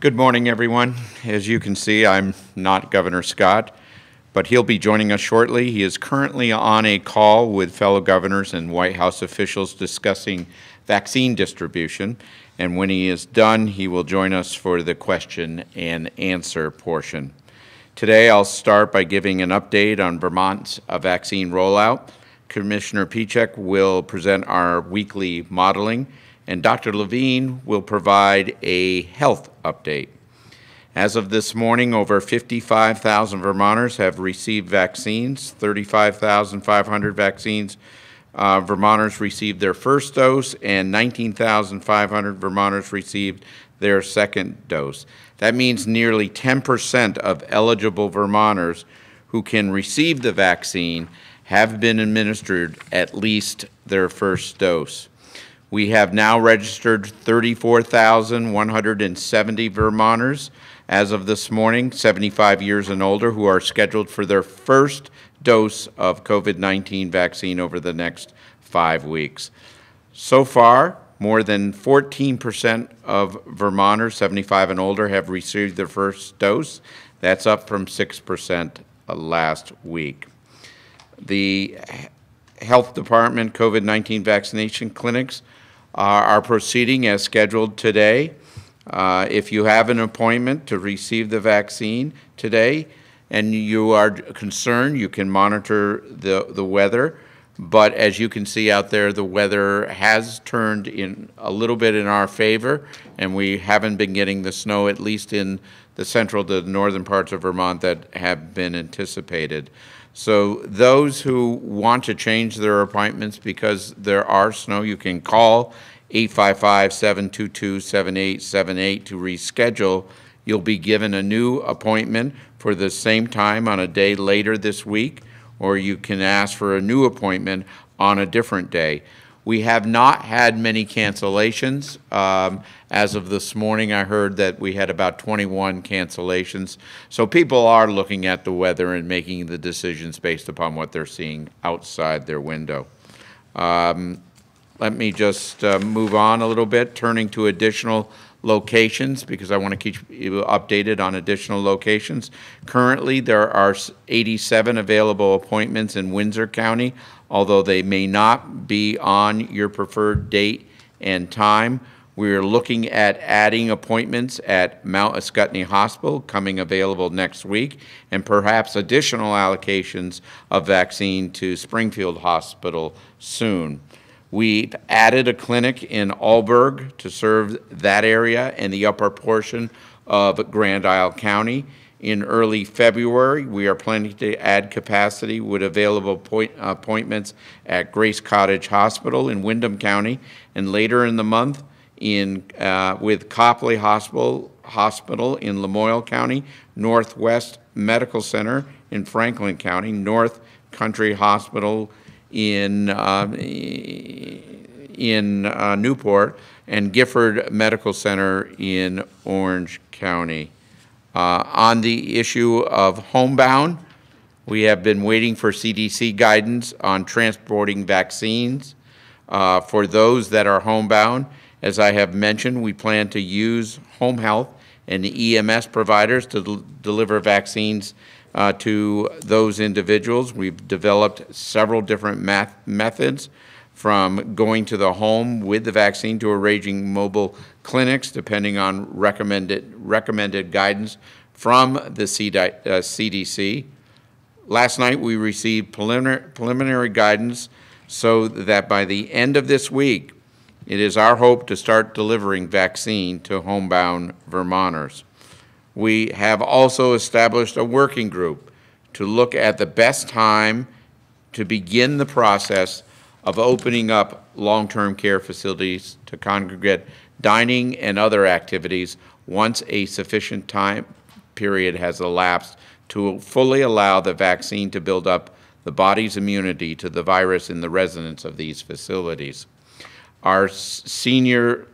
Good morning, everyone. As you can see, I'm not Governor Scott, but he'll be joining us shortly. He is currently on a call with fellow governors and White House officials discussing vaccine distribution. And when he is done, he will join us for the question and answer portion. Today, I'll start by giving an update on Vermont's vaccine rollout. Commissioner Pieciak will present our weekly modeling, and Dr. Levine will provide a health update. As of this morning, over 55,000 Vermonters have received vaccines, 35,500 vaccines. Uh, Vermonters received their first dose, and 19,500 Vermonters received their second dose. That means nearly 10% of eligible Vermonters who can receive the vaccine have been administered at least their first dose. We have now registered 34,170 Vermonters as of this morning, 75 years and older, who are scheduled for their first dose of COVID-19 vaccine over the next five weeks. So far, more than 14% of Vermonters 75 and older have received their first dose. That's up from 6% last week. The Health Department COVID-19 vaccination clinics are, proceeding as scheduled today. Uh, if you have an appointment to receive the vaccine today and you are concerned, you can monitor the, the weather. But as you can see out there, the weather has turned in a little bit in our favor, and we haven't been getting the snow, at least in the central to northern parts of Vermont, that have been anticipated. So those who want to change their appointments because there are snow, you can call 855-722-7878 to reschedule. You'll be given a new appointment for the same time on a day later this week, or you can ask for a new appointment on a different day. We have not had many cancellations. Um, as of this morning, I heard that we had about 21 cancellations. So people are looking at the weather and making the decisions based upon what they're seeing outside their window. Um, let me just uh, move on a little bit, turning to additional locations because I want to keep you updated on additional locations. Currently, there are 87 available appointments in Windsor County, although they may not be on your preferred date and time. We're looking at adding appointments at Mount Ascutney Hospital coming available next week and perhaps additional allocations of vaccine to Springfield Hospital soon. We've added a clinic in Alburgh to serve that area and the upper portion of Grand Isle County. In early February, we are planning to add capacity with available point, appointments at Grace Cottage Hospital in Windham County, and later in the month in uh, with Copley Hospital, Hospital in Lamoille County, Northwest Medical Center in Franklin County, North Country Hospital in, uh, in uh, Newport, and Gifford Medical Center in Orange County. Uh, on the issue of homebound, we have been waiting for CDC guidance on transporting vaccines. Uh, for those that are homebound, as I have mentioned, we plan to use home health and EMS providers to del deliver vaccines uh, to those individuals. We've developed several different methods from going to the home with the vaccine to arranging mobile clinics depending on recommended, recommended guidance from the CDC. Uh, Last night we received preliminary, preliminary guidance so that by the end of this week, it is our hope to start delivering vaccine to homebound Vermonters. We have also established a working group to look at the best time to begin the process of opening up long-term care facilities to congregate dining and other activities once a sufficient time period has elapsed to fully allow the vaccine to build up the body's immunity to the virus in the residents of these facilities. Our senior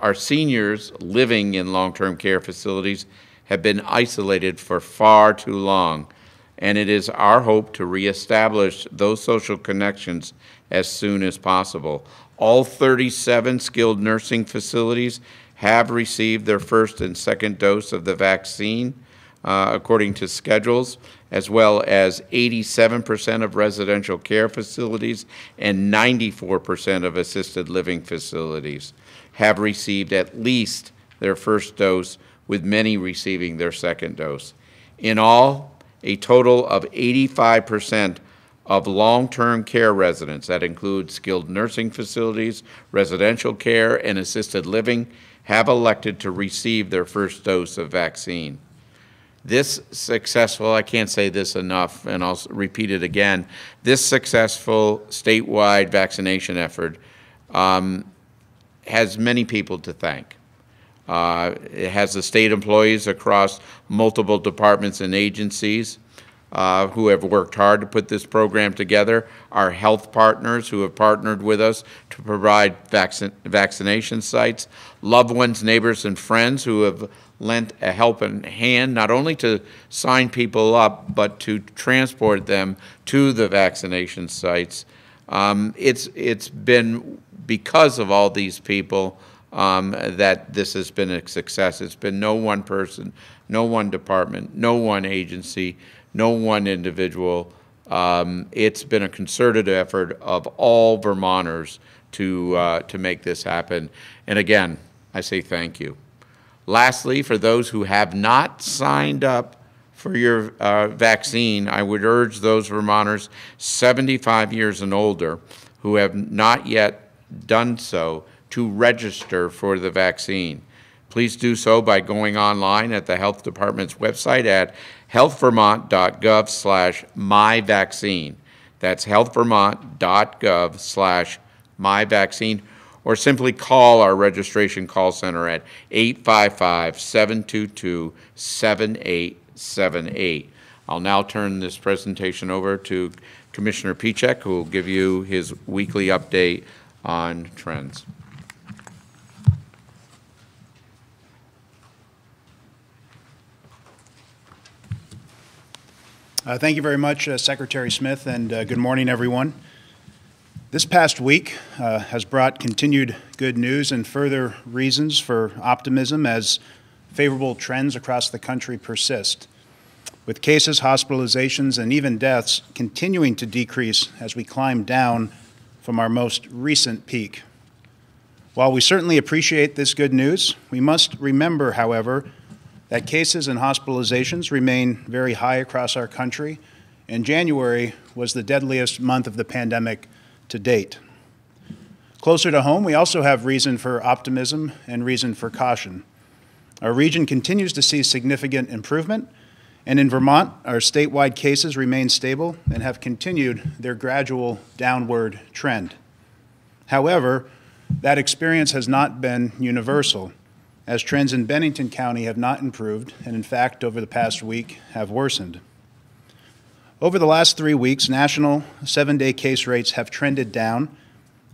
our seniors living in long-term care facilities have been isolated for far too long, and it is our hope to reestablish those social connections as soon as possible. All 37 skilled nursing facilities have received their first and second dose of the vaccine uh, according to schedules, as well as 87% of residential care facilities and 94% of assisted living facilities have received at least their first dose, with many receiving their second dose. In all, a total of 85% of long-term care residents, that includes skilled nursing facilities, residential care, and assisted living, have elected to receive their first dose of vaccine. This successful, I can't say this enough, and I'll repeat it again, this successful statewide vaccination effort um, has many people to thank. Uh, it has the state employees across multiple departments and agencies uh, who have worked hard to put this program together, our health partners who have partnered with us to provide vaccin vaccination sites, loved ones, neighbors, and friends who have lent a helping hand, not only to sign people up, but to transport them to the vaccination sites. Um, it's, it's been because of all these people um, that this has been a success. It's been no one person, no one department, no one agency, no one individual. Um, it's been a concerted effort of all Vermonters to, uh, to make this happen. And again, I say thank you. Lastly, for those who have not signed up for your uh, vaccine, I would urge those Vermonters 75 years and older who have not yet done so to register for the vaccine. Please do so by going online at the Health Department's website at healthvermont.gov slash myvaccine. That's healthvermont.gov slash myvaccine or simply call our registration call center at 855-722-7878. I'll now turn this presentation over to Commissioner Pieciak, who will give you his weekly update on trends. Uh, thank you very much, uh, Secretary Smith, and uh, good morning, everyone. This past week uh, has brought continued good news and further reasons for optimism as favorable trends across the country persist, with cases, hospitalizations, and even deaths continuing to decrease as we climb down from our most recent peak. While we certainly appreciate this good news, we must remember, however, that cases and hospitalizations remain very high across our country, and January was the deadliest month of the pandemic to date. Closer to home, we also have reason for optimism and reason for caution. Our region continues to see significant improvement, and in Vermont, our statewide cases remain stable and have continued their gradual downward trend. However, that experience has not been universal as trends in Bennington County have not improved, and in fact, over the past week, have worsened. Over the last three weeks, national seven-day case rates have trended down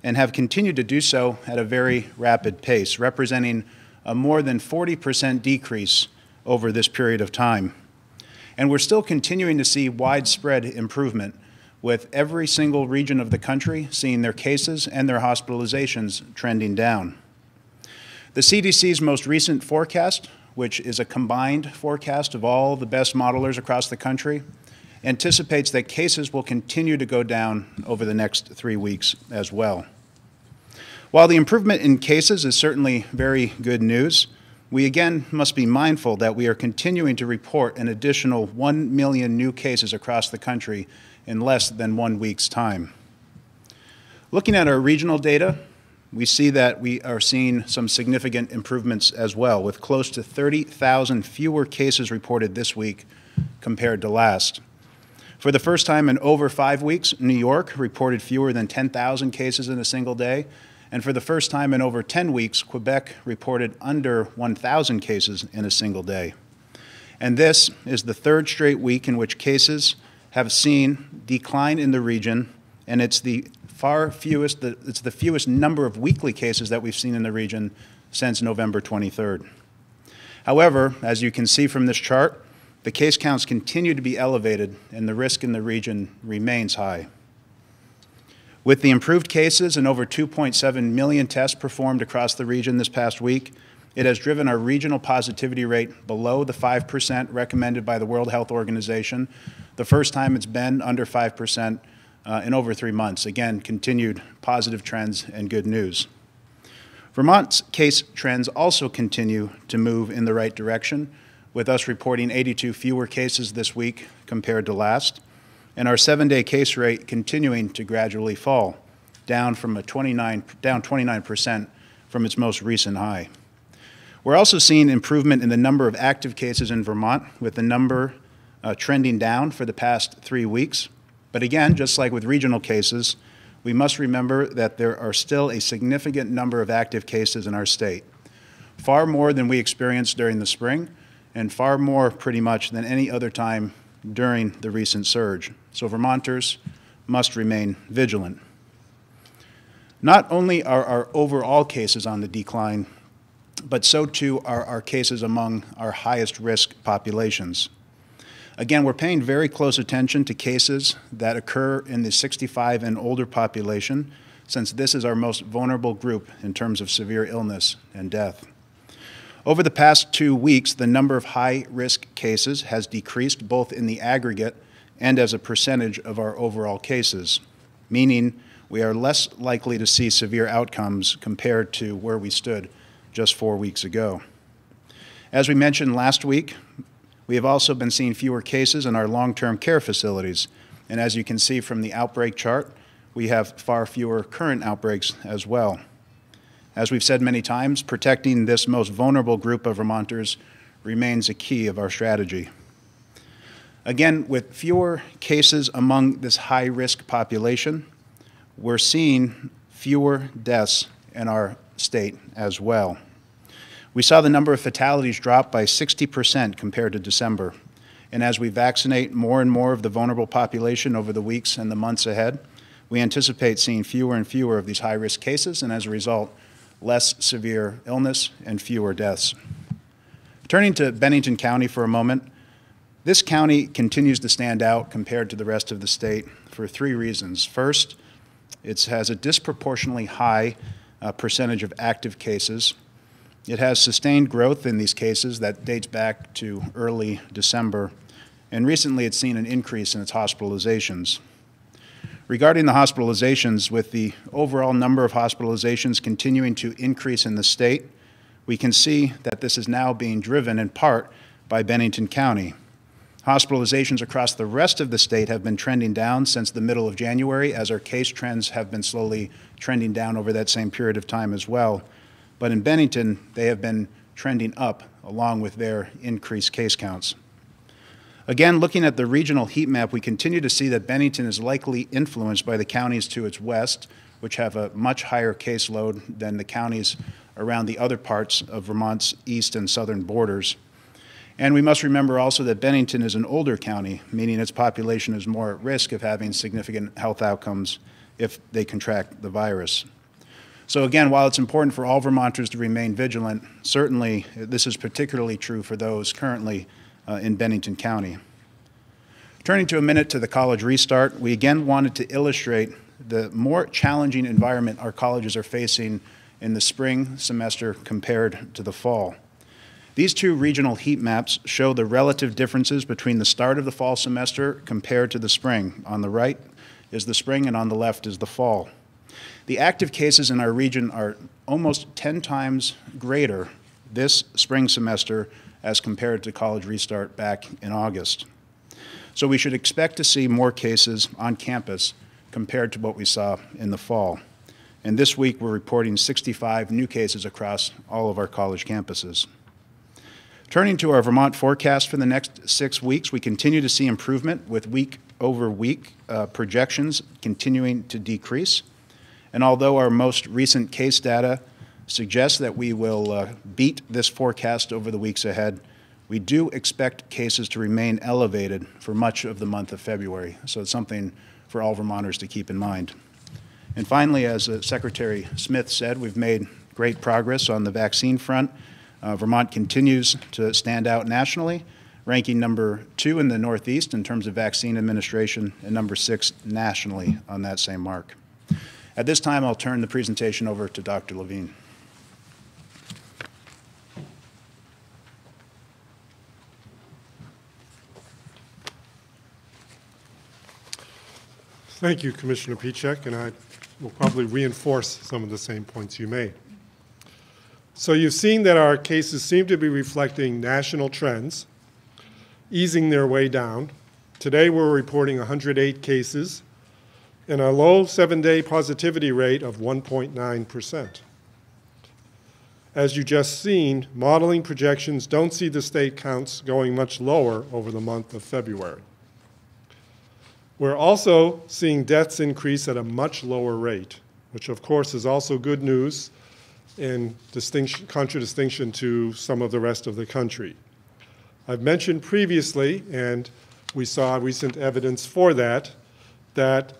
and have continued to do so at a very rapid pace, representing a more than 40% decrease over this period of time. And we're still continuing to see widespread improvement, with every single region of the country seeing their cases and their hospitalizations trending down. The CDC's most recent forecast, which is a combined forecast of all the best modelers across the country, anticipates that cases will continue to go down over the next three weeks as well. While the improvement in cases is certainly very good news, we again must be mindful that we are continuing to report an additional 1 million new cases across the country in less than one week's time. Looking at our regional data, we see that we are seeing some significant improvements as well, with close to 30,000 fewer cases reported this week compared to last. For the first time in over five weeks, New York reported fewer than 10,000 cases in a single day, and for the first time in over 10 weeks, Quebec reported under 1,000 cases in a single day. And this is the third straight week in which cases have seen decline in the region, and it's the far fewest, the, it's the fewest number of weekly cases that we've seen in the region since November 23rd. However, as you can see from this chart, the case counts continue to be elevated and the risk in the region remains high. With the improved cases and over 2.7 million tests performed across the region this past week, It has driven our regional positivity rate below the 5% recommended by the World Health Organization, the first time it's been under 5% uh, in over three months. Again, continued positive trends and good news. Vermont's case trends also continue to move in the right direction, with us reporting 82 fewer cases this week compared to last, and our seven-day case rate continuing to gradually fall, down from a 29 down 29% from its most recent high. We're also seeing improvement in the number of active cases in Vermont, with the number uh, trending down for the past three weeks. But again, just like with regional cases, we must remember that there are still a significant number of active cases in our state, far more than we experienced during the spring, and far more pretty much than any other time during the recent surge. So Vermonters must remain vigilant. Not only are our overall cases on the decline, but so too are our cases among our highest risk populations. Again, we're paying very close attention to cases that occur in the 65 and older population, since this is our most vulnerable group in terms of severe illness and death. Over the past two weeks, the number of high-risk cases has decreased both in the aggregate and as a percentage of our overall cases, meaning we are less likely to see severe outcomes compared to where we stood just four weeks ago. As we mentioned last week, we have also been seeing fewer cases in our long-term care facilities, and as you can see from the outbreak chart, we have far fewer current outbreaks as well. As we've said many times, protecting this most vulnerable group of Vermonters remains a key of our strategy. Again, with fewer cases among this high-risk population, we're seeing fewer deaths in our state as well. We saw the number of fatalities drop by 60% compared to December. And as we vaccinate more and more of the vulnerable population over the weeks and the months ahead, we anticipate seeing fewer and fewer of these high-risk cases, and as a result, less severe illness and fewer deaths. Turning to Bennington County for a moment, this county continues to stand out compared to the rest of the state for three reasons. First, it has a disproportionately high uh, percentage of active cases, it has sustained growth in these cases that dates back to early December, and recently it's seen an increase in its hospitalizations. Regarding the hospitalizations, with the overall number of hospitalizations continuing to increase in the state, we can see that this is now being driven in part by Bennington County. Hospitalizations across the rest of the state have been trending down since the middle of January, as our case trends have been slowly trending down over that same period of time as well. But in Bennington, they have been trending up along with their increased case counts. Again, looking at the regional heat map, we continue to see that Bennington is likely influenced by the counties to its west, which have a much higher caseload than the counties around the other parts of Vermont's east and southern borders. And we must remember also that Bennington is an older county, meaning its population is more at risk of having significant health outcomes if they contract the virus. So again, while it's important for all Vermonters to remain vigilant, certainly this is particularly true for those currently uh, in Bennington County. Turning to a minute to the college restart, we again wanted to illustrate the more challenging environment our colleges are facing in the spring semester compared to the fall. These two regional heat maps show the relative differences between the start of the fall semester compared to the spring. On the right is the spring and on the left is the fall. The active cases in our region are almost 10 times greater this spring semester as compared to college restart back in August. So we should expect to see more cases on campus compared to what we saw in the fall. And this week we're reporting 65 new cases across all of our college campuses. Turning to our Vermont forecast for the next six weeks, we continue to see improvement with week over week uh, projections continuing to decrease. And although our most recent case data suggests that we will uh, beat this forecast over the weeks ahead, we do expect cases to remain elevated for much of the month of February. So it's something for all Vermonters to keep in mind. And finally, as uh, Secretary Smith said, we've made great progress on the vaccine front. Uh, Vermont continues to stand out nationally, ranking number two in the Northeast in terms of vaccine administration and number six nationally on that same mark. At this time, I'll turn the presentation over to Dr. Levine. Thank you, Commissioner Pieciak, and I will probably reinforce some of the same points you made. So you've seen that our cases seem to be reflecting national trends, easing their way down. Today we're reporting 108 cases and a low seven-day positivity rate of 1.9%. As you just seen, modeling projections don't see the state counts going much lower over the month of February. We're also seeing deaths increase at a much lower rate, which of course is also good news in distinction, contradistinction to some of the rest of the country. I've mentioned previously, and we saw recent evidence for that, that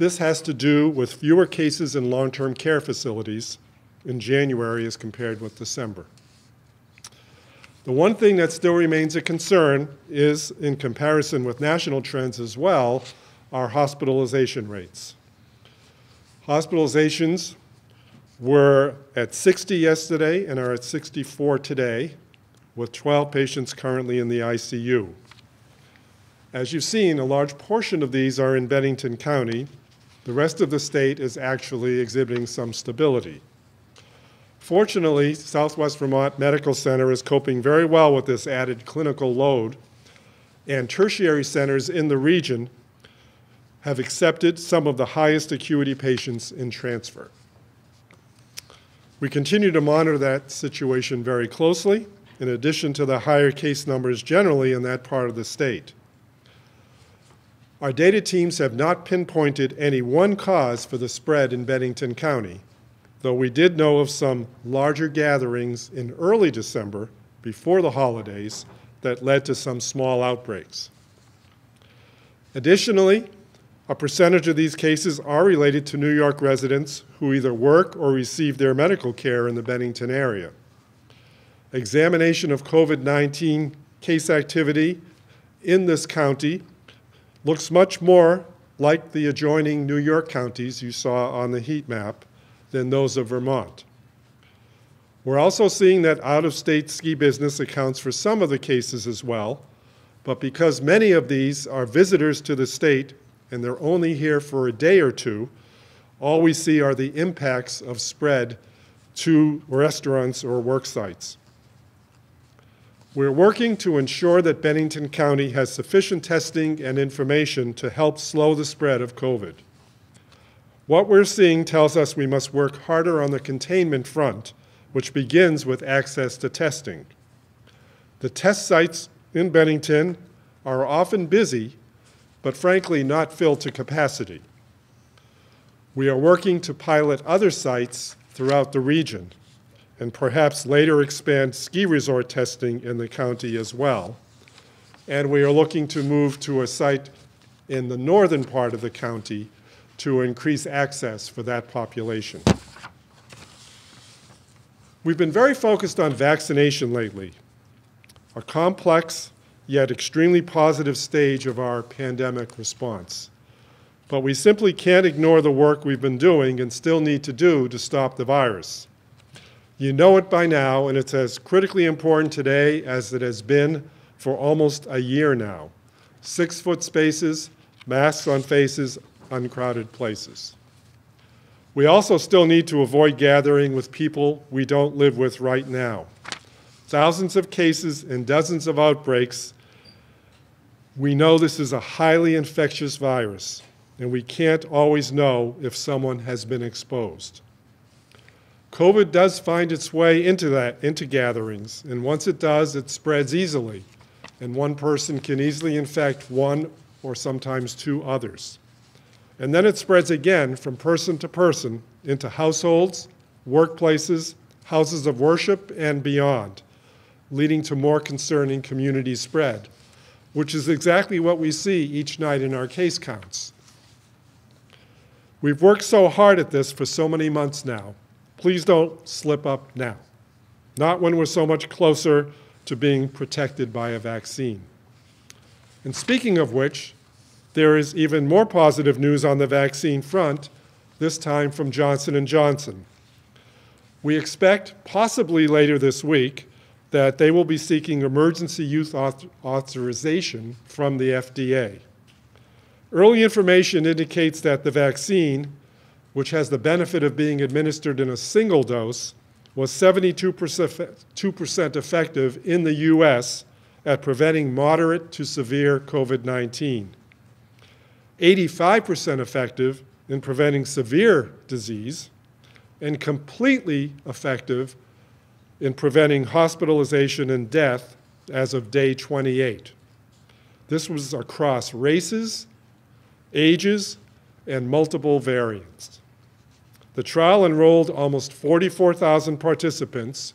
this has to do with fewer cases in long-term care facilities in January as compared with December. The one thing that still remains a concern is, in comparison with national trends as well, our hospitalization rates. Hospitalizations were at 60 yesterday and are at 64 today, with 12 patients currently in the ICU. As you've seen, a large portion of these are in Bennington County. The rest of the state is actually exhibiting some stability. Fortunately, Southwest Vermont Medical Center is coping very well with this added clinical load, and tertiary centers in the region have accepted some of the highest acuity patients in transfer. We continue to monitor that situation very closely, in addition to the higher case numbers generally in that part of the state. Our data teams have not pinpointed any one cause for the spread in Bennington County, though we did know of some larger gatherings in early December, before the holidays, that led to some small outbreaks. Additionally, a percentage of these cases are related to New York residents who either work or receive their medical care in the Bennington area. Examination of COVID 19 case activity in this county looks much more like the adjoining New York counties you saw on the heat map than those of Vermont. We're also seeing that out of state ski business accounts for some of the cases as well, but because many of these are visitors to the state and they're only here for a day or two, all we see are the impacts of spread to restaurants or work sites. We're working to ensure that Bennington County has sufficient testing and information to help slow the spread of COVID. What we're seeing tells us we must work harder on the containment front, which begins with access to testing. The test sites in Bennington are often busy but frankly not filled to capacity. We are working to pilot other sites throughout the region and perhaps later expand ski resort testing in the county as well. And we are looking to move to a site in the northern part of the county to increase access for that population. We've been very focused on vaccination lately. A complex yet extremely positive stage of our pandemic response. But we simply can't ignore the work we've been doing and still need to do to stop the virus. You know it by now, and it's as critically important today as it has been for almost a year now. Six foot spaces, masks on faces, uncrowded places. We also still need to avoid gathering with people we don't live with right now. Thousands of cases and dozens of outbreaks we know this is a highly infectious virus, and we can't always know if someone has been exposed. COVID does find its way into that into gatherings, and once it does, it spreads easily, and one person can easily infect one or sometimes two others. And then it spreads again from person to person into households, workplaces, houses of worship, and beyond, leading to more concerning community spread which is exactly what we see each night in our case counts. We've worked so hard at this for so many months now. Please don't slip up now. Not when we're so much closer to being protected by a vaccine. And speaking of which, there is even more positive news on the vaccine front, this time from Johnson & Johnson. We expect, possibly later this week, that they will be seeking emergency use author authorization from the FDA. Early information indicates that the vaccine, which has the benefit of being administered in a single dose, was 72% effective in the US at preventing moderate to severe COVID 19. 85% effective in preventing severe disease, and completely effective in preventing hospitalization and death as of day 28. This was across races, ages, and multiple variants. The trial enrolled almost 44,000 participants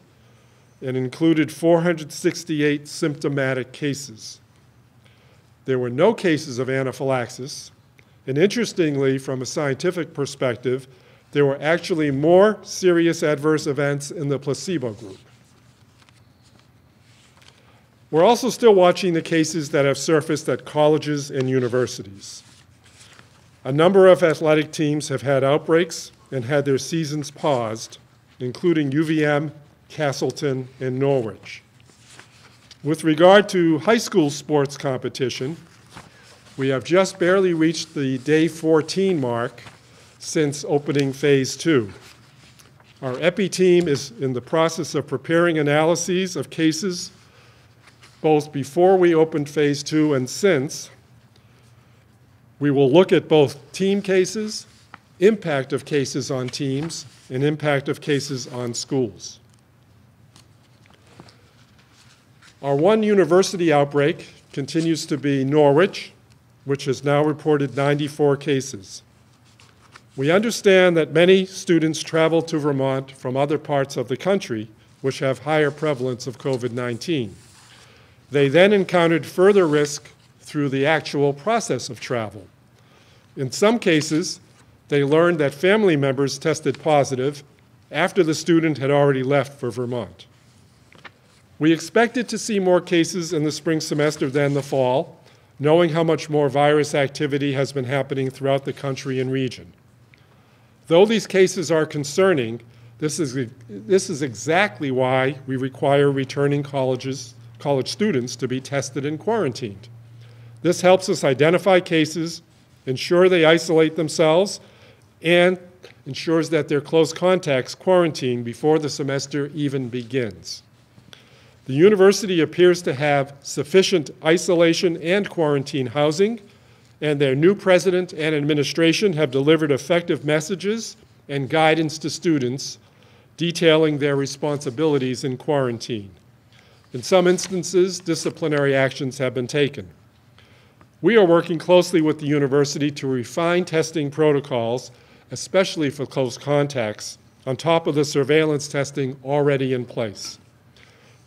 and included 468 symptomatic cases. There were no cases of anaphylaxis, and interestingly, from a scientific perspective, there were actually more serious adverse events in the placebo group. We're also still watching the cases that have surfaced at colleges and universities. A number of athletic teams have had outbreaks and had their seasons paused, including UVM, Castleton, and Norwich. With regard to high school sports competition, we have just barely reached the day 14 mark since opening phase two. Our EPI team is in the process of preparing analyses of cases both before we opened phase two and since. We will look at both team cases, impact of cases on teams, and impact of cases on schools. Our one university outbreak continues to be Norwich, which has now reported 94 cases. We understand that many students travel to Vermont from other parts of the country which have higher prevalence of COVID 19. They then encountered further risk through the actual process of travel. In some cases, they learned that family members tested positive after the student had already left for Vermont. We expected to see more cases in the spring semester than the fall, knowing how much more virus activity has been happening throughout the country and region. Though these cases are concerning, this is, this is exactly why we require returning colleges, college students to be tested and quarantined. This helps us identify cases, ensure they isolate themselves, and ensures that their close contacts quarantine before the semester even begins. The university appears to have sufficient isolation and quarantine housing, and their new president and administration have delivered effective messages and guidance to students detailing their responsibilities in quarantine. In some instances, disciplinary actions have been taken. We are working closely with the university to refine testing protocols, especially for close contacts, on top of the surveillance testing already in place.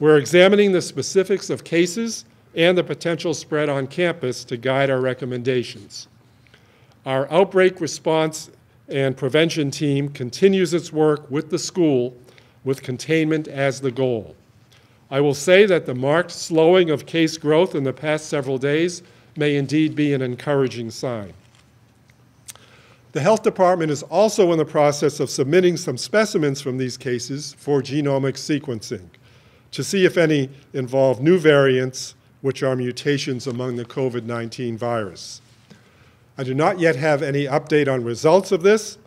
We're examining the specifics of cases and the potential spread on campus to guide our recommendations. Our outbreak response and prevention team continues its work with the school with containment as the goal. I will say that the marked slowing of case growth in the past several days may indeed be an encouraging sign. The health department is also in the process of submitting some specimens from these cases for genomic sequencing to see if any involve new variants, which are mutations among the COVID 19 virus. I do not yet have any update on results of this,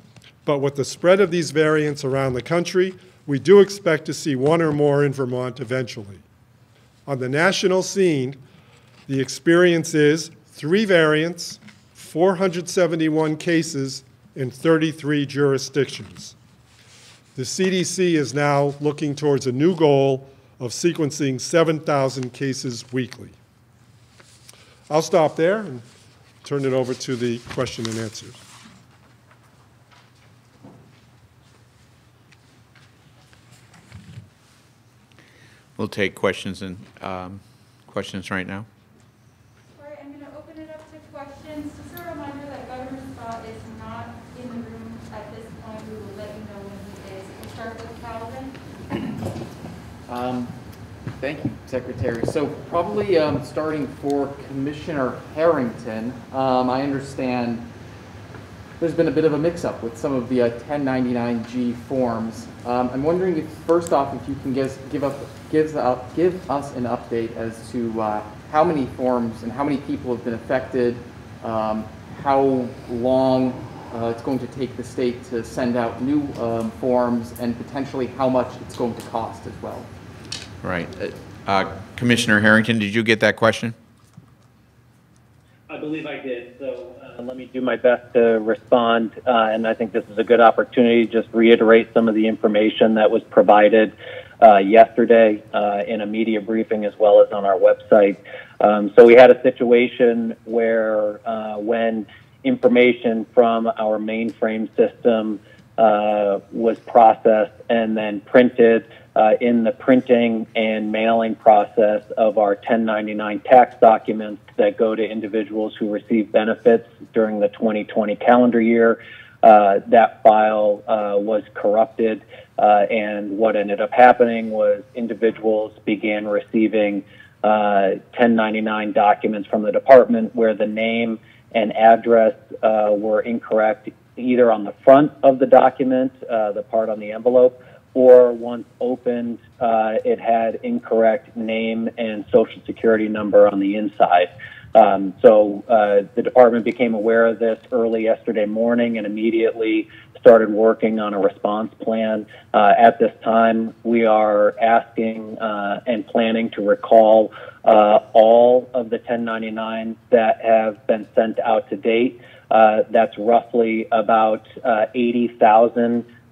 but with the spread of these variants around the country, we do expect to see one or more in Vermont eventually. On the national scene, the experience is three variants, 471 cases in 33 jurisdictions. The CDC is now looking towards a new goal of sequencing 7,000 cases weekly. I'll stop there and turn it over to the question and answers. We'll take questions and, um, questions right now. All right, I'm going to open it up to questions. Just a reminder that Governor Scott is not in the room at this point. We will let you know when he is. We'll start with Calvin. Um, Thank you, Secretary. So probably um, starting for Commissioner Harrington, um, I understand there's been a bit of a mix-up with some of the uh, 1099G forms. Um, I'm wondering if, first off, if you can give, give, up, up, give us an update as to uh, how many forms and how many people have been affected, um, how long uh, it's going to take the state to send out new um, forms and potentially how much it's going to cost as well. Right. Uh, Commissioner Harrington, did you get that question? I believe I did. So uh, let me do my best to respond. Uh, and I think this is a good opportunity to just reiterate some of the information that was provided uh, yesterday uh, in a media briefing as well as on our website. Um, so we had a situation where uh, when information from our mainframe system was processed and then printed uh, in the printing and mailing process of our 1099 tax documents that go to individuals who receive benefits during the 2020 calendar year. Uh, that file uh, was corrupted, uh, and what ended up happening was individuals began receiving 1099 documents from the department where the name and address uh, were incorrect either on the front of the document, uh, the part on the envelope, or once opened, uh, it had incorrect name and social security number on the inside. Um, so uh, the department became aware of this early yesterday morning and immediately started working on a response plan. Uh, at this time, we are asking uh, and planning to recall uh, all of the 1099s that have been sent out to date. Uh, that's roughly about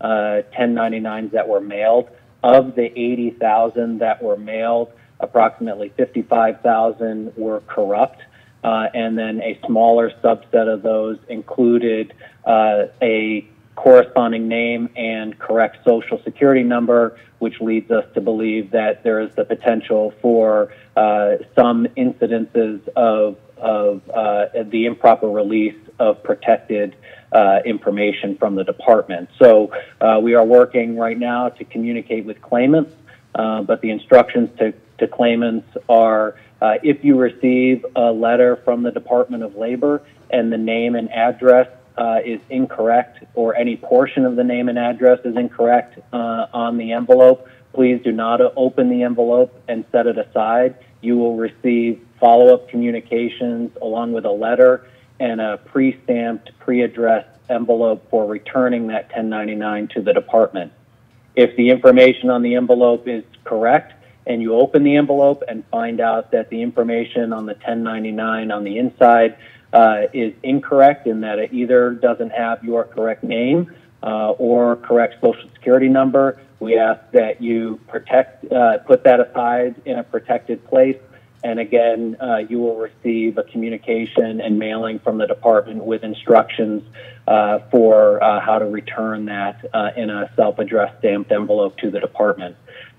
uh, 1099s that were mailed. Of the 80,000 that were mailed, approximately 55,000 were corrupt. Uh, and then a smaller subset of those included uh, a corresponding name and correct social security number, which leads us to believe that there is the potential for uh, some incidences of, of uh, the improper release of protected uh, information from the department. So uh, we are working right now to communicate with claimants, uh, but the instructions to, to claimants are uh, if you receive a letter from the Department of Labor and the name and address uh, is incorrect or any portion of the name and address is incorrect uh, on the envelope, please do not open the envelope and set it aside. You will receive follow up communications along with a letter and a pre stamped, pre addressed envelope for returning that 1099 to the department. If the information on the envelope is correct, and you open the envelope and find out that the information on the 1099 on the inside uh, is incorrect in that it either doesn't have your correct name uh, or correct social security number, we ask that you protect, uh, put that aside in a protected place. And again, uh, you will receive a communication and mailing from the department with instructions uh, for uh, how to return that in a self-addressed stamped envelope to the department.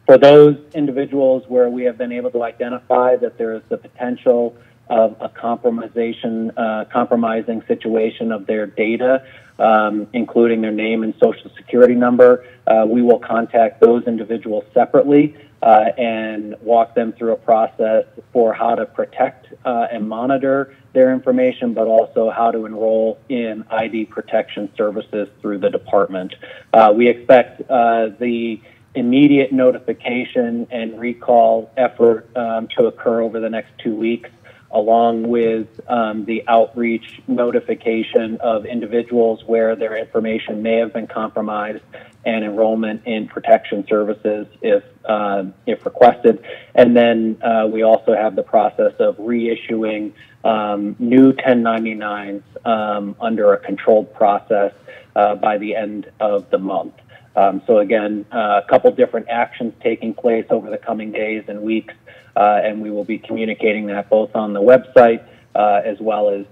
For those individuals where we have been able to identify that there is the potential of a compromisation, uh, compromising situation of their data, um, including their name and social security number, uh, we will contact those individuals separately uh, and walk them through a process for how to protect uh, and monitor their information, but also how to enroll in ID protection services through the department. Uh, we expect uh, the immediate notification and recall effort um, to occur over the next two weeks, along with um, the outreach notification of individuals where their information may have been compromised and enrollment in protection services if uh, if requested. And then uh, we also have the process of reissuing um, new 1099s um, under a controlled process uh, by the end of the month. Um, so again, uh, a couple different actions taking place over the coming days and weeks, uh, and we will be communicating that both on the website uh, as well as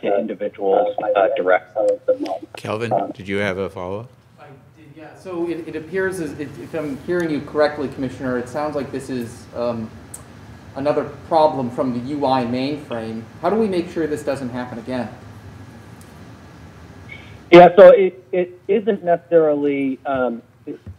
to individuals directly. Kelvin, did you have a follow-up? Yeah. So it, it appears as if, if I'm hearing you correctly, Commissioner, it sounds like this is um, another problem from the UI mainframe. How do we make sure this doesn't happen again? Yeah, so it, it isn't necessarily um,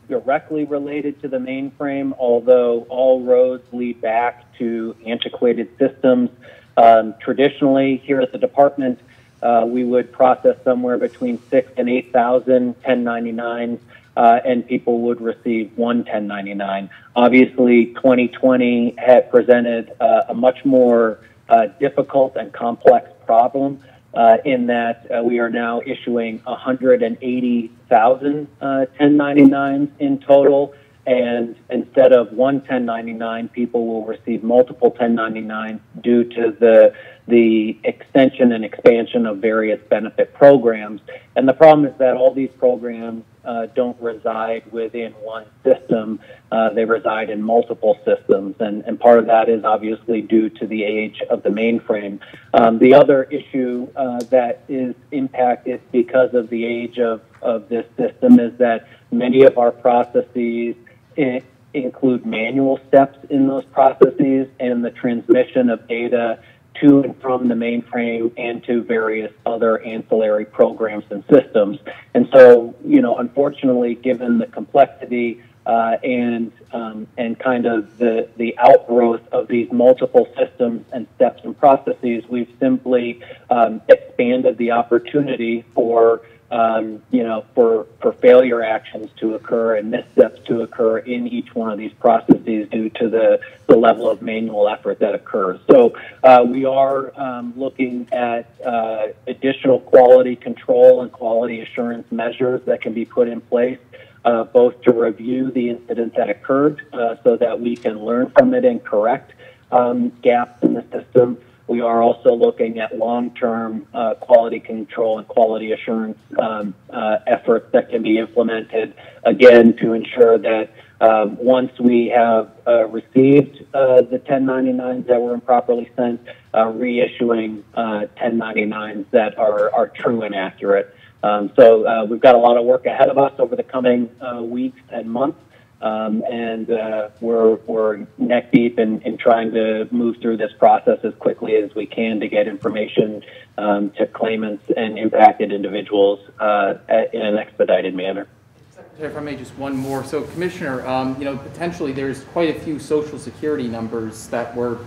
directly related to the mainframe, although all roads lead back to antiquated systems. Um, traditionally, here at the department, uh, we would process somewhere between six and 8,000 1099s, uh, and people would receive one 1099. Obviously, 2020 had presented uh, a much more uh, difficult and complex problem uh, in that uh, we are now issuing 180,000 uh, 1099s in total. And instead of one 1099, people will receive multiple 1099 due to the the extension and expansion of various benefit programs. And the problem is that all these programs uh, don't reside within one system. Uh, they reside in multiple systems. And, and part of that is obviously due to the age of the mainframe. Um, the other issue uh, that is impacted because of the age of, of this system is that many of our processes i- include manual steps in those processes and the transmission of data to and from the mainframe and to various other ancillary programs and systems. And so, you know, unfortunately, given the complexity uh, and um, and kind of the the outgrowth of these multiple systems and steps and processes, we've simply um, expanded the opportunity for um, you know, for, for failure actions to occur and missteps to occur in each one of these processes due to the, the level of manual effort that occurs. So uh, we are um, looking at uh, additional quality control and quality assurance measures that can be put in place. Uh, both to review the incident that occurred uh, so that we can learn from it and correct um, gaps in the system, we are also looking at long-term uh, quality control and quality assurance um, uh, efforts that can be implemented, again, to ensure that um, once we have uh, received uh, the 1099s that were improperly sent, uh, reissuing uh, 1099s that are, are true and accurate. Um, so uh, we've got a lot of work ahead of us over the coming uh, weeks and months. Um, and uh, we're, we're neck deep in, in trying to move through this process as quickly as we can to get information um, to claimants and impacted individuals uh, in an expedited manner. Secretary, if I may, just one more. So Commissioner, um, you know, potentially there's quite a few social security numbers that were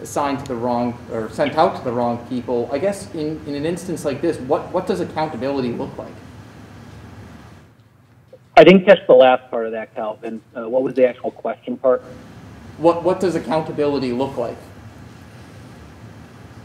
assigned to the wrong, or sent out to the wrong people. I guess in, in an instance like this, what, what does accountability look like? I didn't catch the last part of that, Calvin. Uh, what was the actual question part? What, what does accountability look like?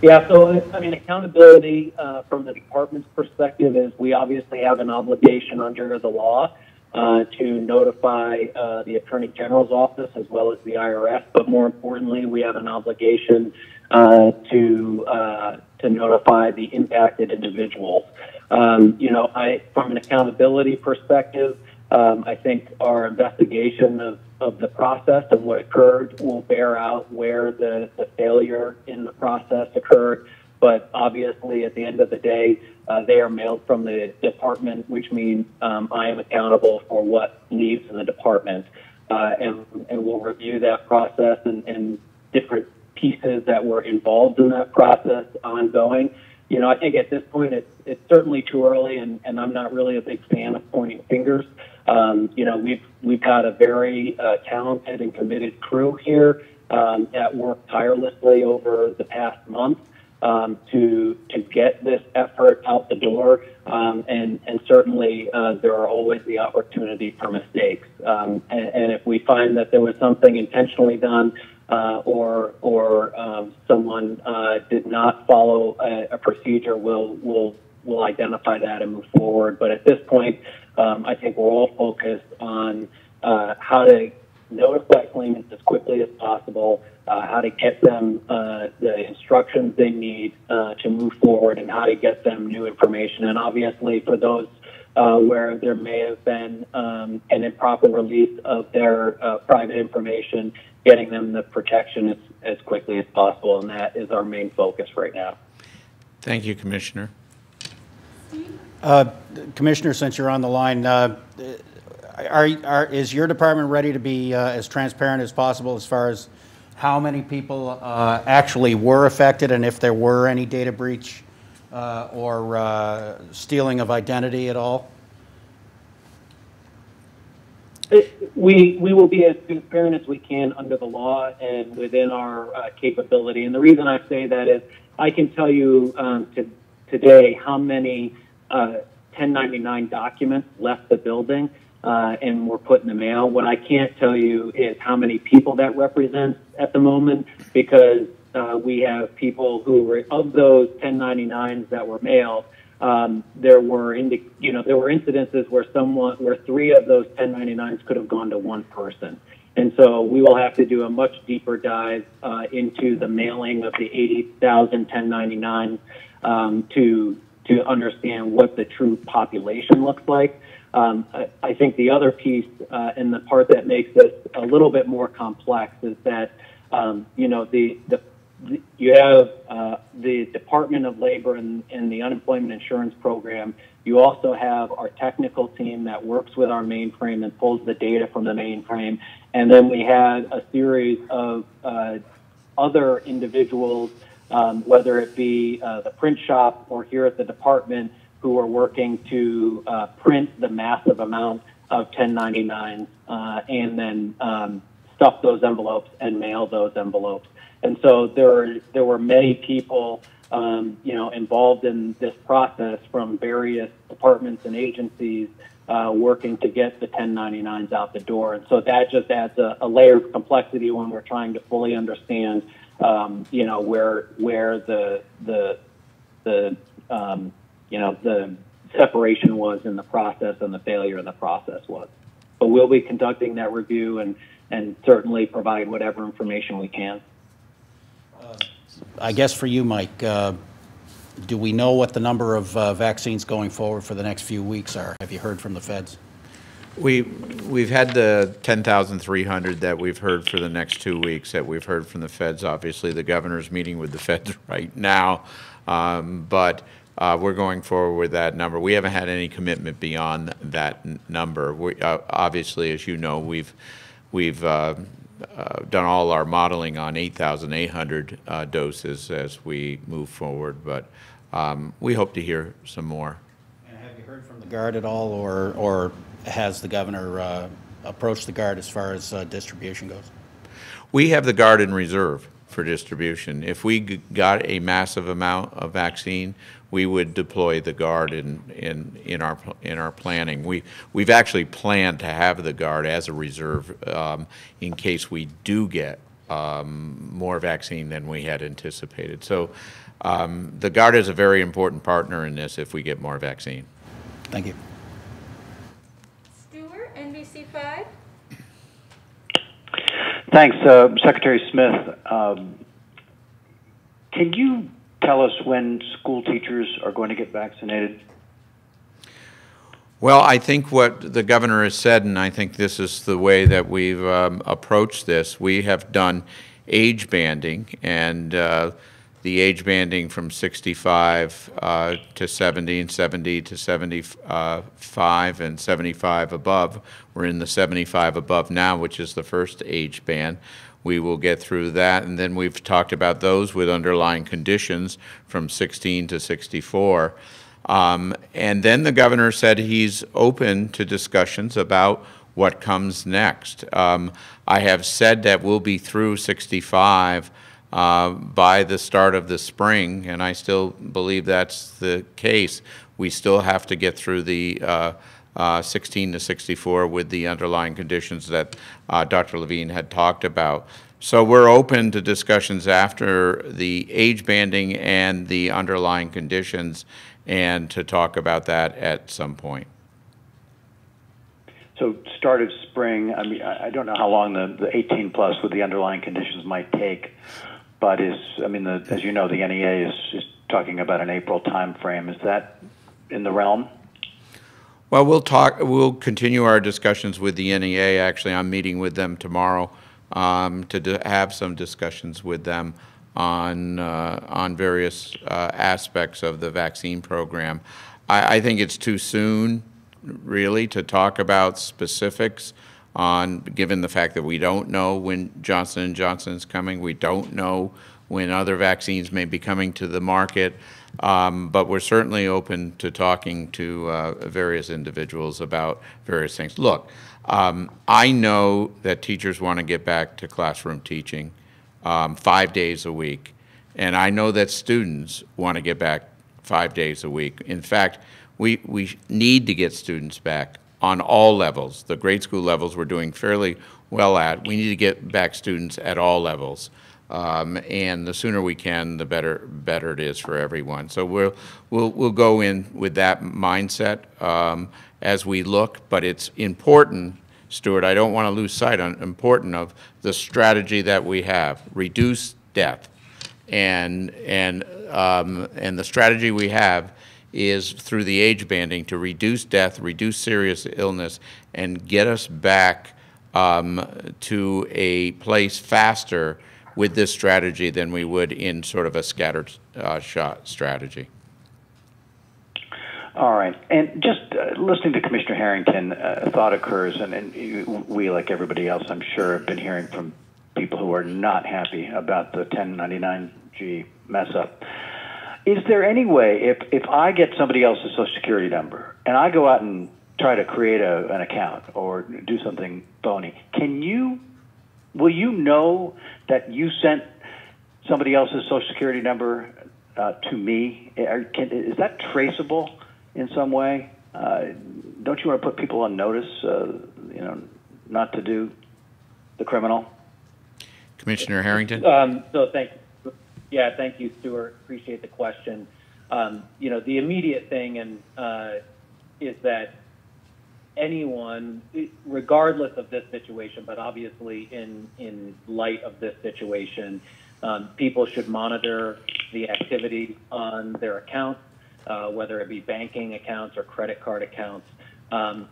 Yeah, so I mean, accountability uh, from the department's perspective is we obviously have an obligation under the law uh, to notify uh, the Attorney General's office as well as the IRS, but more importantly, we have an obligation uh, to uh, to notify the impacted individuals. Um, you know, I from an accountability perspective, um, I think our investigation of, of the process and what occurred will bear out where the, the failure in the process occurred. But obviously, at the end of the day, uh, they are mailed from the department, which means um, I am accountable for what leaves in the department. Uh, and, and we'll review that process and, and different pieces that were involved in that process ongoing. You know, I think at this point it's, it's certainly too early, and, and I'm not really a big fan of pointing fingers. Um, you know, we've we've got a very uh, talented and committed crew here um, that worked tirelessly over the past month um, to to get this effort out the door. Um, and and certainly uh, there are always the opportunity for mistakes. Um, and, and if we find that there was something intentionally done. Uh, or or um, someone uh, did not follow a, a procedure, we'll we'll we'll identify that and move forward. But at this point, um, I think we're all focused on uh, how to notify claimants as quickly as possible, uh, how to get them uh, the instructions they need uh, to move forward, and how to get them new information. And obviously, for those uh, where there may have been um, an improper release of their uh, private information, getting them the protection as, as quickly as possible. And that is our main focus right now. Thank you, Commissioner. Uh, Commissioner, since you're on the line, uh, are, are, is your department ready to be uh, as transparent as possible as far as how many people uh, actually were affected and if there were any data breach uh, or uh, stealing of identity at all? We, we will be as transparent as we can under the law and within our capability. And the reason I say that is I can tell you um, to, today how many 1099 documents left the building uh, and were put in the mail. What I can't tell you is how many people that represents at the moment because uh, we have people who were of those 1099s that were mailed. Um, there were, indi- you know, there were incidences where someone, where three of those 1099s could have gone to one person. And so we will have to do a much deeper dive uh, into the mailing of the 80,000 1099 um, to to understand what the true population looks like. Um, I, I think the other piece uh, and the part that makes this a little bit more complex is that um, you know the, the the you have uh, the Department of Labor and, and the Unemployment Insurance Program. You also have our technical team that works with our mainframe and pulls the data from the mainframe. And then we had a series of uh, other individuals, um, whether it be uh, the print shop or here at the department, who are working to uh, print the massive amount of 1099s uh, and then um, stuff those envelopes and mail those envelopes. And so there were, there were many people, um, you know, involved in this process from various departments and agencies uh, working to get the 1099s out the door. And so that just adds a, a layer of complexity when we're trying to fully understand, um, you know, where where the the the um, you know the separation was in the process and the failure in the process was. But we'll be conducting that review and and certainly provide whatever information we can. I guess for you, Mike, uh, do we know what the number of uh, vaccines going forward for the next few weeks are? Have you heard from the feds? We, we've had the 10,300 that we've heard for the next two weeks that we've heard from the feds. Obviously, the governor's meeting with the feds right now, um, but uh, we're going forward with that number. We haven't had any commitment beyond that number. We, uh, obviously, as you know, we've, we've uh, uh, done all our modeling on 8,800 uh, doses as we move forward, but um, we hope to hear some more. And have you heard from the Guard at all, or, or has the governor uh, approached the Guard as far as uh, distribution goes? We have the Guard in reserve for distribution. If we got a massive amount of vaccine, we would deploy the Guard in, in, in our, in our planning. We, we've actually planned to have the Guard as a reserve um, in case we do get um, more vaccine than we had anticipated. So um, the Guard is a very important partner in this if we get more vaccine. Thank you. Stewart, NBC5. Thanks, uh, Secretary Smith. Um, can you tell us when school teachers are going to get vaccinated? Well, I think what the governor has said, and I think this is the way that we've um, approached this, we have done age banding, and uh, the age banding from 65 uh, to 70, and 70 to 75, and 75 above. We're in the 75 above now, which is the first age band. We will get through that, and then we've talked about those with underlying conditions from 16 to 64. Um, and then the governor said he's open to discussions about what comes next. Um, I have said that we'll be through 65 uh, by the start of the spring, and I still believe that's the case. We still have to get through the uh, uh, 16 to 64 with the underlying conditions that uh, Dr. Levine had talked about. So we're open to discussions after the age banding and the underlying conditions and to talk about that at some point. So, start of spring. I mean, I don't know how long the, the 18 plus with the underlying conditions might take, but is I mean, the, as you know, the NEA is, is talking about an April time frame. Is that in the realm? Well, we'll talk, we'll continue our discussions with the NEA. Actually, I'm meeting with them tomorrow um, to d- have some discussions with them on, uh, on various uh, aspects of the vaccine program. I, I think it's too soon, really, to talk about specifics on, given the fact that we don't know when Johnson & Johnson is coming, we don't know when other vaccines may be coming to the market. Um, But we're certainly open to talking to uh, various individuals about various things. Look, um, I know that teachers want to get back to classroom teaching um, five days a week, and I know that students want to get back five days a week. In fact, we, we need to get students back on all levels. The grade school levels we're doing fairly well at. We need to get back students at all levels. Um, and the sooner we can, the better, better it is for everyone. So we'll, we'll, we'll go in with that mindset um, as we look, but it's important, Stewart, I don't want to lose sight on, important of the strategy that we have, reduce death. And, and, um, and the strategy we have is through the age banding to reduce death, reduce serious illness, and get us back um, to a place faster with this strategy than we would in sort of a scattered uh, shot strategy. All right. And just uh, listening to Commissioner Harrington, uh, a thought occurs, and, and we, like everybody else, I'm sure, have been hearing from people who are not happy about the 1099G mess up. Is there any way, if, if I get somebody else's social security number and I go out and try to create a, an account or do something phony, can you, will you know that you sent somebody else's social security number uh, to me? Can, is that traceable in some way? Uh, don't you want to put people on notice, uh, you know, not to do the criminal? Commissioner Harrington? Um, so thank, yeah, thank you, Stewart. Appreciate the question. Um, you know, the immediate thing and uh, is that anyone, regardless of this situation, but obviously in in light of this situation, um, people should monitor the activity on their accounts, uh, whether it be banking accounts or credit card accounts. Um,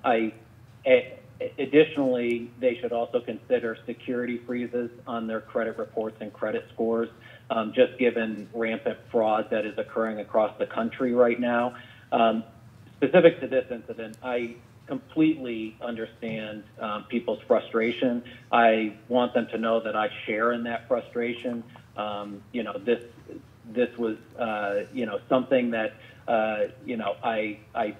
Additionally, they should also consider security freezes on their credit reports and credit scores, um, just given rampant fraud that is occurring across the country right now. Um, specific to this incident, I completely understand um, people's frustration. I want them to know that I share in that frustration. Um, you know, this this was uh, you know something that uh, you know I I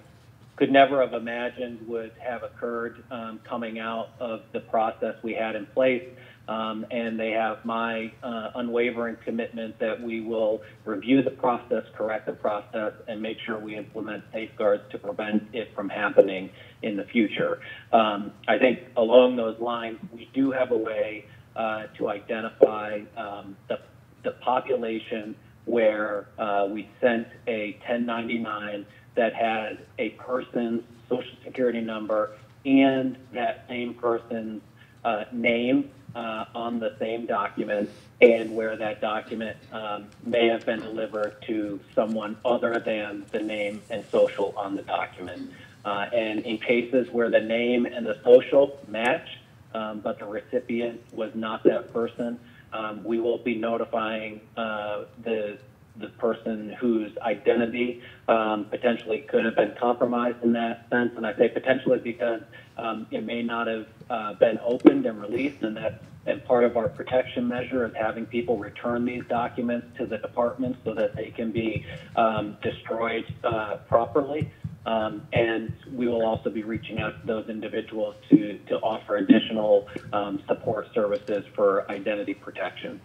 could never have imagined would have occurred um, coming out of the process we had in place. Um, and they have my uh, unwavering commitment that we will review the process, correct the process, and make sure we implement safeguards to prevent it from happening in the future. Um, I think along those lines, we do have a way uh, to identify um, the, the population where uh, we sent a 1099 that had a person's social security number and that same person's uh, name uh, on the same document and where that document um, may have been delivered to someone other than the name and social on the document. Uh, and in cases where the name and the social match, um, but the recipient was not that person, um, we will be notifying uh, the the person whose identity um, potentially could have been compromised in that sense. And I say potentially because um, it may not have uh, been opened and released, and that and part of our protection measure is having people return these documents to the department so that they can be um, destroyed uh, properly. Um, and we will also be reaching out to those individuals to, to offer additional um, support services for identity protection.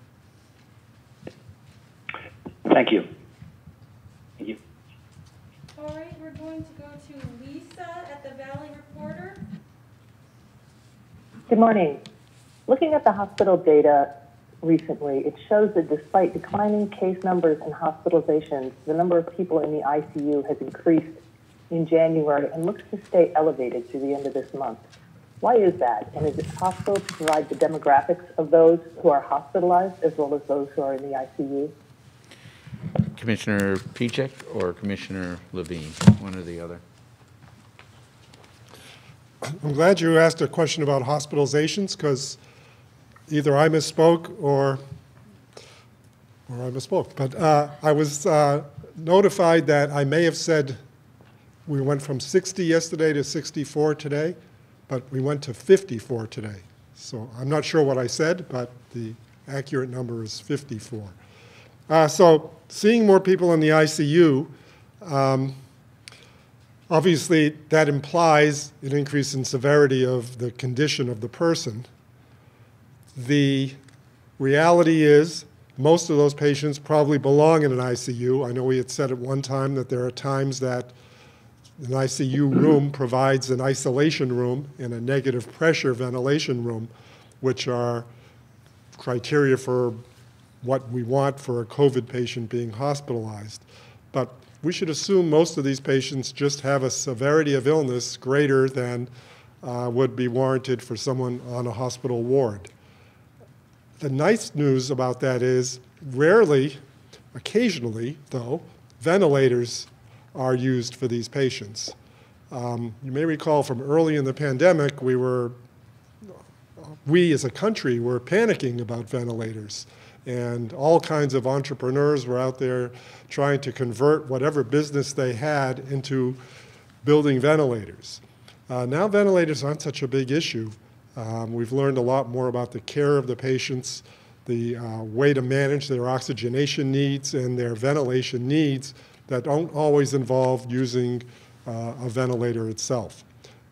Thank you. Thank you. All right, we're going to go to Lisa at the Valley Reporter. Good morning. Looking at the hospital data recently, it shows that despite declining case numbers and hospitalizations, the number of people in the ICU has increased in January and looks to stay elevated through the end of this month. Why is that? And is it possible to provide the demographics of those who are hospitalized as well as those who are in the ICU? Commissioner Pieciak or Commissioner Levine, one or the other? I'm glad you asked a question about hospitalizations because either I misspoke or, or I misspoke. But uh, I was uh, notified that I may have said we went from 60 yesterday to 64 today, but we went to 54 today. So I'm not sure what I said, but the accurate number is 54. Uh, so seeing more people in the ICU, um, obviously that implies an increase in severity of the condition of the person. The reality is most of those patients probably belong in an ICU. I know we had said at one time that there are times that an ICU room provides an isolation room and a negative pressure ventilation room, which are criteria for what we want for a COVID patient being hospitalized. But we should assume most of these patients just have a severity of illness greater than uh, would be warranted for someone on a hospital ward. The nice news about that is rarely, occasionally though, ventilators are used for these patients. Um, you may recall from early in the pandemic, we were, we as a country were panicking about ventilators. And all kinds of entrepreneurs were out there trying to convert whatever business they had into building ventilators. Uh, now ventilators aren't such a big issue. Um, we've learned a lot more about the care of the patients, the uh, way to manage their oxygenation needs and their ventilation needs that don't always involve using uh, a ventilator itself,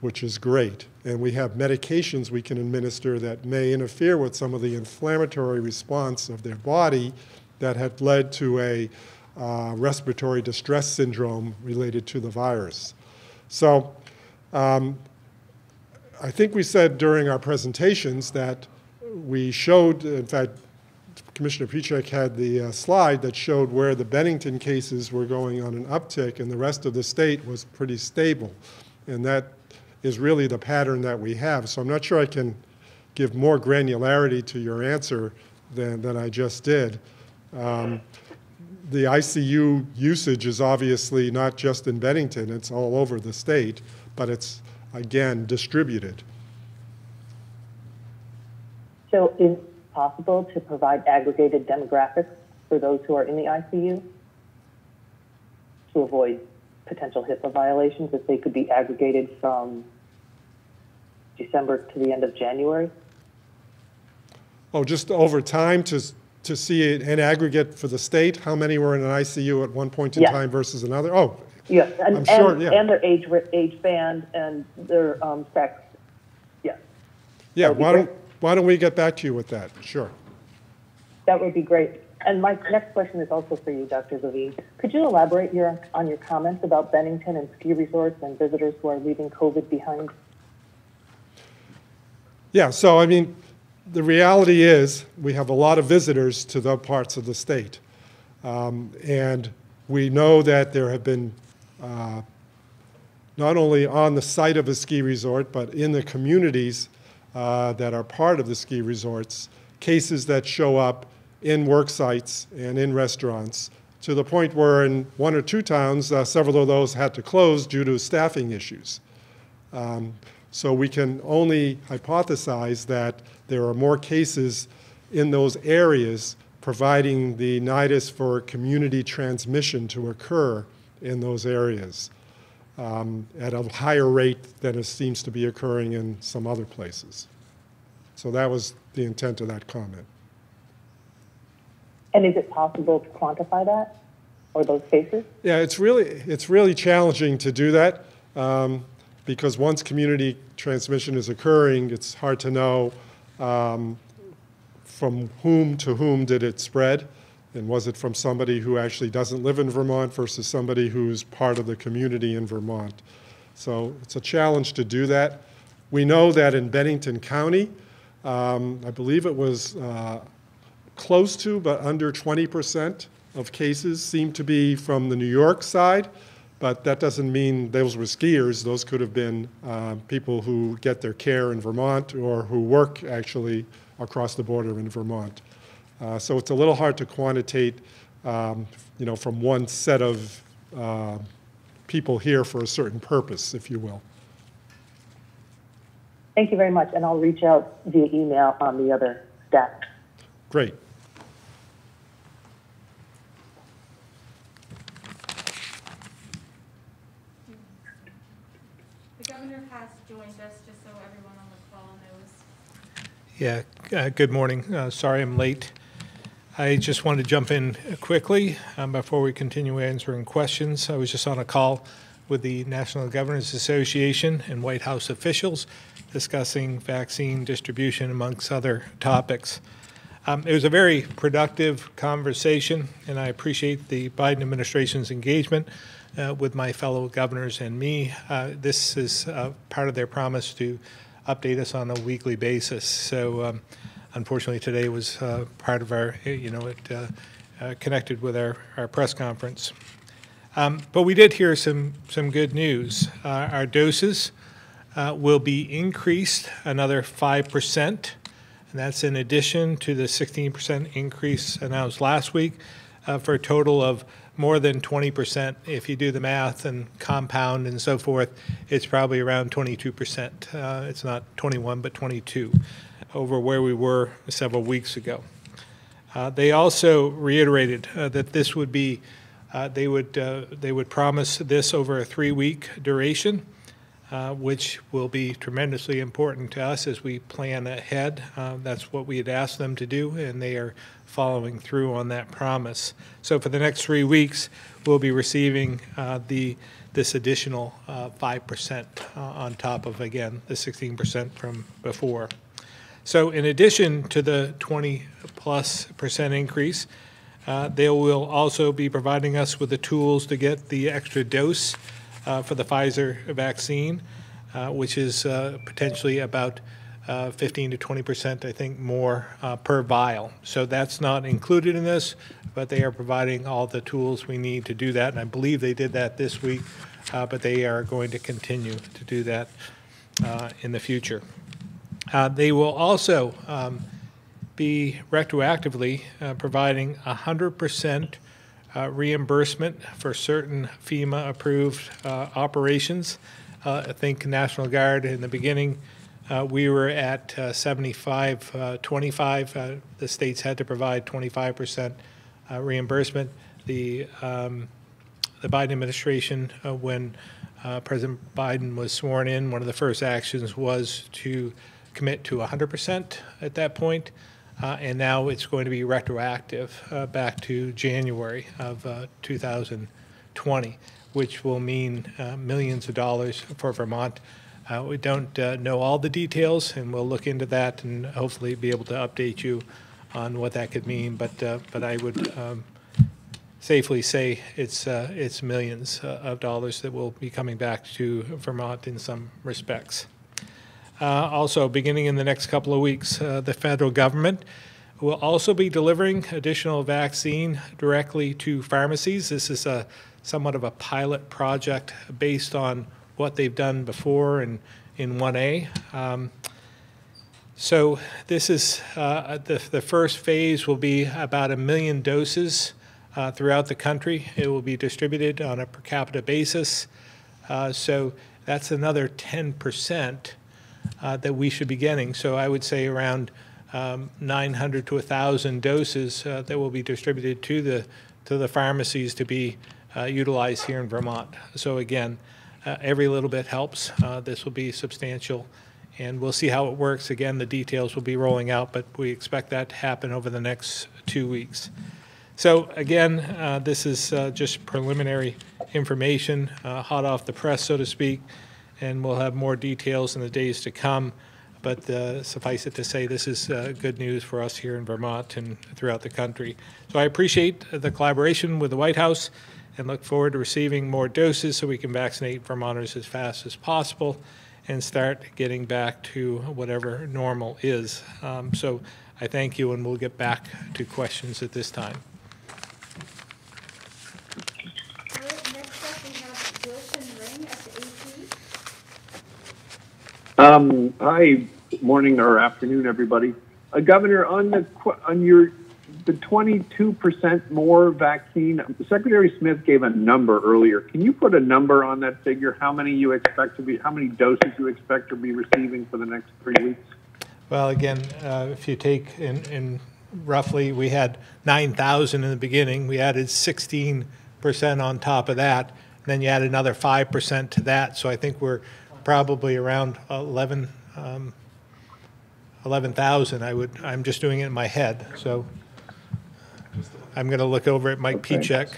which is great. And we have medications we can administer that may interfere with some of the inflammatory response of their body that had led to a uh, respiratory distress syndrome related to the virus. So um, I think we said during our presentations that we showed, in fact, Commissioner Pieciak had the uh, slide that showed where the Bennington cases were going on an uptick and the rest of the state was pretty stable. And that is really the pattern that we have. So I'm not sure I can give more granularity to your answer than, than I just did. Um, the ICU usage is obviously not just in Bennington, it's all over the state, but it's, again, distributed. So is it possible to provide aggregated demographics for those who are in the ICU to avoid potential HIPAA violations if they could be aggregated from December to the end of January? Oh, just over time to, to see it in aggregate for the state, how many were in an ICU at one point in time versus another? Oh, Yes, and, I'm sure, and, yeah. and their age, age band and their um, sex. Yes, yeah, why don't, why don't we get back to you with that? Sure. that would be great. And my next question is also for you, Dr. Levine. Could you elaborate your, on your comments about Bennington and ski resorts and visitors who are leaving COVID behind? Yeah, so I mean, the reality is we have a lot of visitors to the parts of the state. Um, and we know that there have been uh, not only on the site of a ski resort, but in the communities uh, that are part of the ski resorts, cases that show up in work sites and in restaurants to the point where in one or two towns, uh, several of those had to close due to staffing issues. Um, So we can only hypothesize that there are more cases in those areas providing the nidus for community transmission to occur in those areas um, at a higher rate than it seems to be occurring in some other places. So that was the intent of that comment. And is it possible to quantify that or those cases? Yeah, it's really, it's really challenging to do that um, because once community transmission is occurring, it's hard to know um, from whom to whom did it spread? And was it from somebody who actually doesn't live in Vermont versus somebody who's part of the community in Vermont? So it's a challenge to do that. We know that in Bennington County, um, I believe it was uh, close to but under 20% of cases seem to be from the New York side, but that doesn't mean those were skiers. Those could have been uh, people who get their care in Vermont or who work actually across the border in Vermont. Uh, so it's a little hard to quantitate, um, you know, from one set of uh, people here for a certain purpose, if you will. Thank you very much, and I'll reach out via email on the other stats. Great. The governor has joined us, just so everyone on the call knows. Yeah, uh, good morning. Uh, Sorry I'm late. I just wanted to jump in quickly um, before we continue answering questions. I was just on a call with the National Governors Association and White House officials discussing vaccine distribution amongst other topics. Um, It was a very productive conversation, and I appreciate the Biden administration's engagement uh, with my fellow governors and me. Uh, This is uh, part of their promise to update us on a weekly basis. So um, unfortunately, today was uh, part of our, you know, it uh, uh, connected with our, our press conference. Um, But we did hear some, some good news. Our doses will be increased another 5%, and that's in addition to the 16% increase announced last week, uh, for a total of more than 20%. If you do the math and compound and so forth, it's probably around 22%. Uh, It's not 21, but 22, over where we were several weeks ago. Uh, They also reiterated uh, that this would be, uh, they would, uh, they would promise this over a three-week duration, uh, which will be tremendously important to us as we plan ahead. Uh, That's what we had asked them to do, and they are following through on that promise. So for the next three weeks, we'll be receiving uh, the, this additional uh, 5% uh, on top of, again, the 16% from before. So in addition to the 20-plus percent increase, uh, they will also be providing us with the tools to get the extra dose uh, for the Pfizer vaccine, uh, which is uh, potentially about uh, 15 to 20 percent, I think, more per vial. So that's not included in this, but they are providing all the tools we need to do that, and I believe they did that this week, but they are going to continue to do that in the future. They will also um, be retroactively providing 100% uh, reimbursement for certain FEMA-approved uh, operations. Uh, I think National Guard, in the beginning, uh, we were at uh, 75, uh, 25. Uh, The states had to provide 25% uh, reimbursement. The um, the Biden administration, uh, when uh, President Biden was sworn in, one of the first actions was to commit to 100% at that point, uh, and now it's going to be retroactive uh, back to January of uh, 2020, which will mean uh, millions of dollars for Vermont. Uh, We don't uh, know all the details, and we'll look into that and hopefully be able to update you on what that could mean, but, but I would um, safely say it's, it's millions of dollars that will be coming back to Vermont in some respects. Uh, Also, beginning in the next couple of weeks, uh, the federal government will also be delivering additional vaccine directly to pharmacies. This is a somewhat of a pilot project based on what they've done before in, in 1A. Um, So this is, uh, the, the first phase will be about a million doses uh, throughout the country. It will be distributed on a per capita basis. Uh, So that's another 10% uh, that we should be getting. So I would say around um, 900 to 1,000 doses uh, that will be distributed to the, to the pharmacies to be uh, utilized here in Vermont. So again, uh, every little bit helps. Uh, This will be substantial, and we'll see how it works. Again, the details will be rolling out, but we expect that to happen over the next two weeks. So again, uh, this is just preliminary information, hot off the press, so to speak, and we'll have more details in the days to come. But uh, suffice it to say, this is uh, good news for us here in Vermont and throughout the country. So I appreciate the collaboration with the White House and look forward to receiving more doses so we can vaccinate Vermonters as fast as possible and start getting back to whatever normal is. Um, So I thank you, and we'll get back to questions at this time. All right, next up, we have Wilson Ring at the AP. Um, hi, morning or afternoon, everybody. Uh, Governor, on the on your the 22% more vaccine, Secretary Smith gave a number earlier. Can you put a number on that figure? How many you expect to be, how many doses you expect to be receiving for the next three weeks? Well, again, uh, if you take in, in roughly, we had 9,000 in the beginning. We added 16% on top of that. And then you add another 5% to that. So I think we're probably around 11, um, 11,000. I would, I'm just doing it in my head. So I'm going to look over at Mike Pieciak.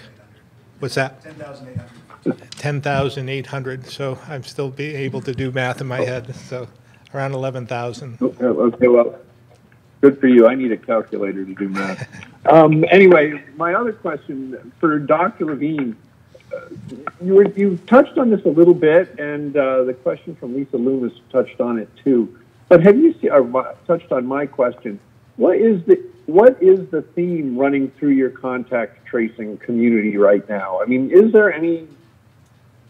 What's that? 10,800. 10,800. So I'm still be able to do math in my head. So around 11,000. Okay, Okay, well, good for you. I need a calculator to do math. Um, anyway, my other question for Dr. Levine, you were, you touched on this a little bit, and uh, the question from Lisa Loomis touched on it too. But have you or my- touched on my question? What is the what is the theme running through your contact tracing community right now? I mean, is there any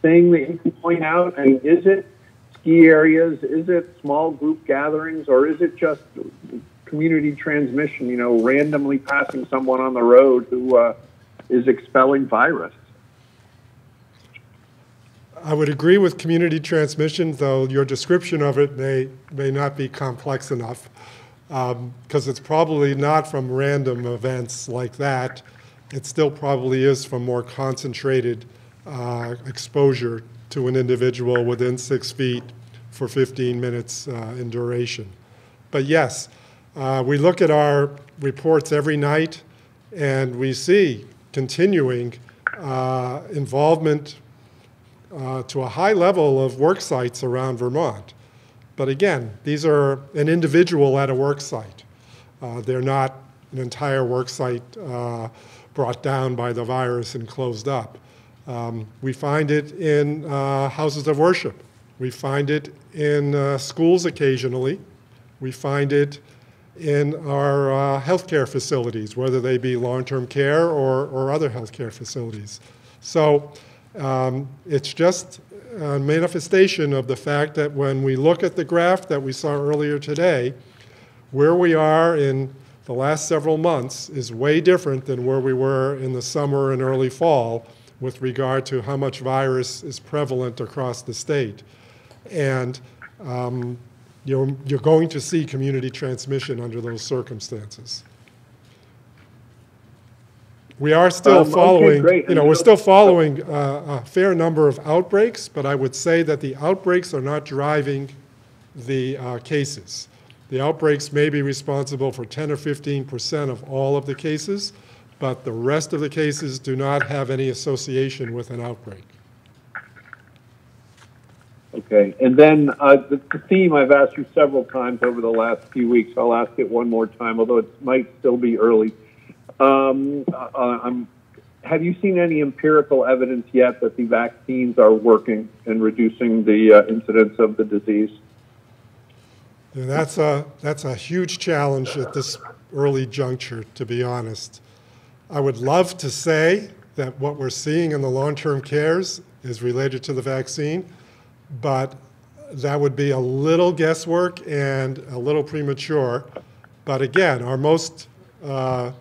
thing that you can point out? I mean, is it ski areas? Is it small group gatherings, or is it just community transmission? You know, randomly passing someone on the road who uh, is expelling virus. I would agree with community transmission, though your description of it may, may not be complex enough, because it's probably not from random events like that. It still probably is from more concentrated uh, exposure to an individual within six feet for 15 minutes uh, in duration. But yes, uh, we look at our reports every night, and we see continuing uh, involvement uh, to a high level of work sites around Vermont. But again, these are an individual at a work site. Uh, they're not an entire work site uh, brought down by the virus and closed up. Um, we find it in uh, houses of worship. We find it in uh, schools occasionally. We find it in our uh, healthcare facilities, whether they be long-term care or, or other healthcare facilities. So um, it's just a manifestation of the fact that when we look at the graph that we saw earlier today, where we are in the last several months is way different than where we were in the summer and early fall with regard to how much virus is prevalent across the state. And um, you're, you're going to see community transmission under those circumstances. We are still Um, okay, following, great. you know, we're still following uh, a fair number of outbreaks, but I would say that the outbreaks are not driving the uh, cases. The outbreaks may be responsible for 10 or 15 percent of all of the cases, but the rest of the cases do not have any association with an outbreak. Okay, and then uh, the theme I've asked you several times over the last few weeks. I'll ask it one more time, although it might still be early. Um, uh, I'm, have you seen any empirical evidence yet that the vaccines are working in reducing the uh, incidence of the disease? That's a, that's a huge challenge at this early juncture, to be honest. I would love to say that what we're seeing in the long-term cares is related to the vaccine, but that would be a little guesswork and a little premature. But again, our most uh,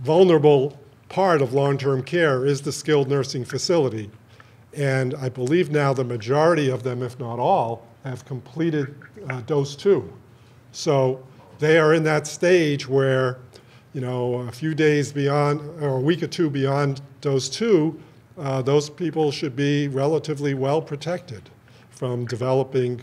vulnerable part of long-term care is the skilled nursing facility. And I believe now the majority of them, if not all, have completed uh, dose two. So they are in that stage where, you know, a few days beyond, or a week or two beyond dose two, uh, those people should be relatively well protected from developing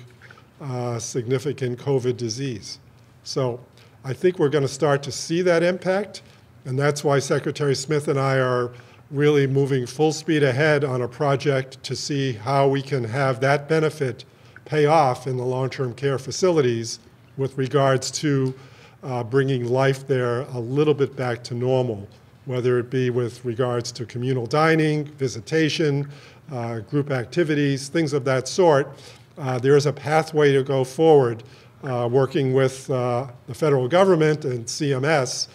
uh, significant COVID disease. So I think we're going to start to see that impact. And that's why Secretary Smith and I are really moving full speed ahead on a project to see how we can have that benefit pay off in the long-term care facilities with regards to uh, bringing life there a little bit back to normal, whether it be with regards to communal dining, visitation, uh, group activities, things of that sort. Uh, there is a pathway to go forward uh, working with uh, the federal government and CMS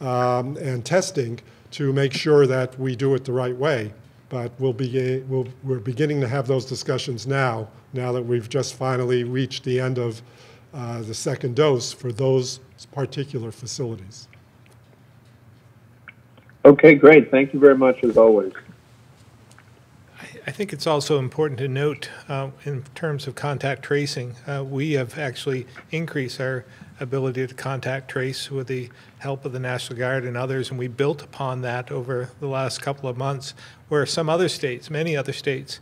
um, and testing to make sure that we do it the right way. But we'll be, we'll, we're beginning to have those discussions now, now that we've just finally reached the end of uh, the second dose for those particular facilities. Okay, great. Thank you very much, as always. I think it's also important to note, uh, in terms of contact tracing, uh, we have actually increased our ability to contact trace with the help of the National Guard and others, and we built upon that over the last couple of months, where some other states, many other states,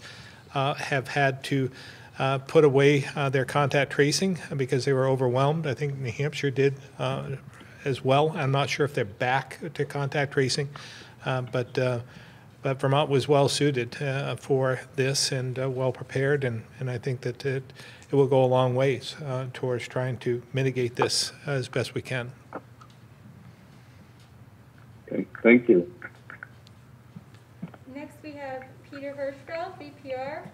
uh, have had to uh, put away uh, their contact tracing because they were overwhelmed. I think New Hampshire did uh, as well. I'm not sure if they're back to contact tracing, uh, but uh, but Vermont was well suited for this and well prepared, and, and I think that it, it will go a long ways uh, towards trying to mitigate this as best we can. Okay, thank you. Next, we have Peter Hirschfeld, VPR.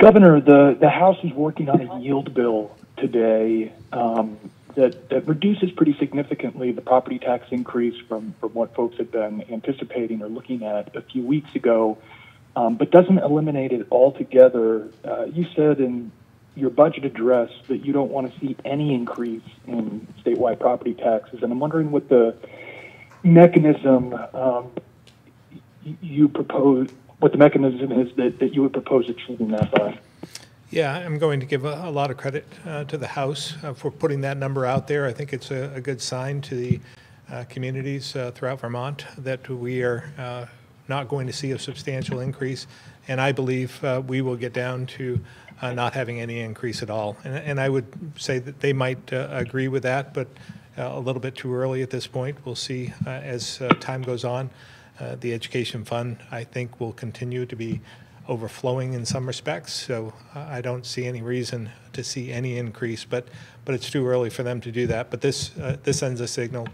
Governor, the, the House is working on a yield bill today um, that, that reduces pretty significantly the property tax increase from, from what folks had been anticipating or looking at a few weeks ago, um, but doesn't eliminate it altogether. Uh, you said in your budget address that you don't want to see any increase in statewide property taxes, and I'm wondering what the mechanism um, you propose, what the mechanism is that, that you would propose achieving that by. Yeah, I'm going to give a, a lot of credit uh, to the House uh, for putting that number out there. I think it's a, a good sign to the uh, communities uh, throughout Vermont that we are uh, not going to see a substantial increase. And I believe uh, we will get down to uh, not having any increase at all. And, and I would say that they might uh, agree with that, but uh, a little bit too early at this point. We'll see uh, as uh, time goes on. The education fund, I think, will continue to be overflowing in some respects, so I don't see any reason to see any increase, but, but it's too early for them to do that. But this, this sends a signal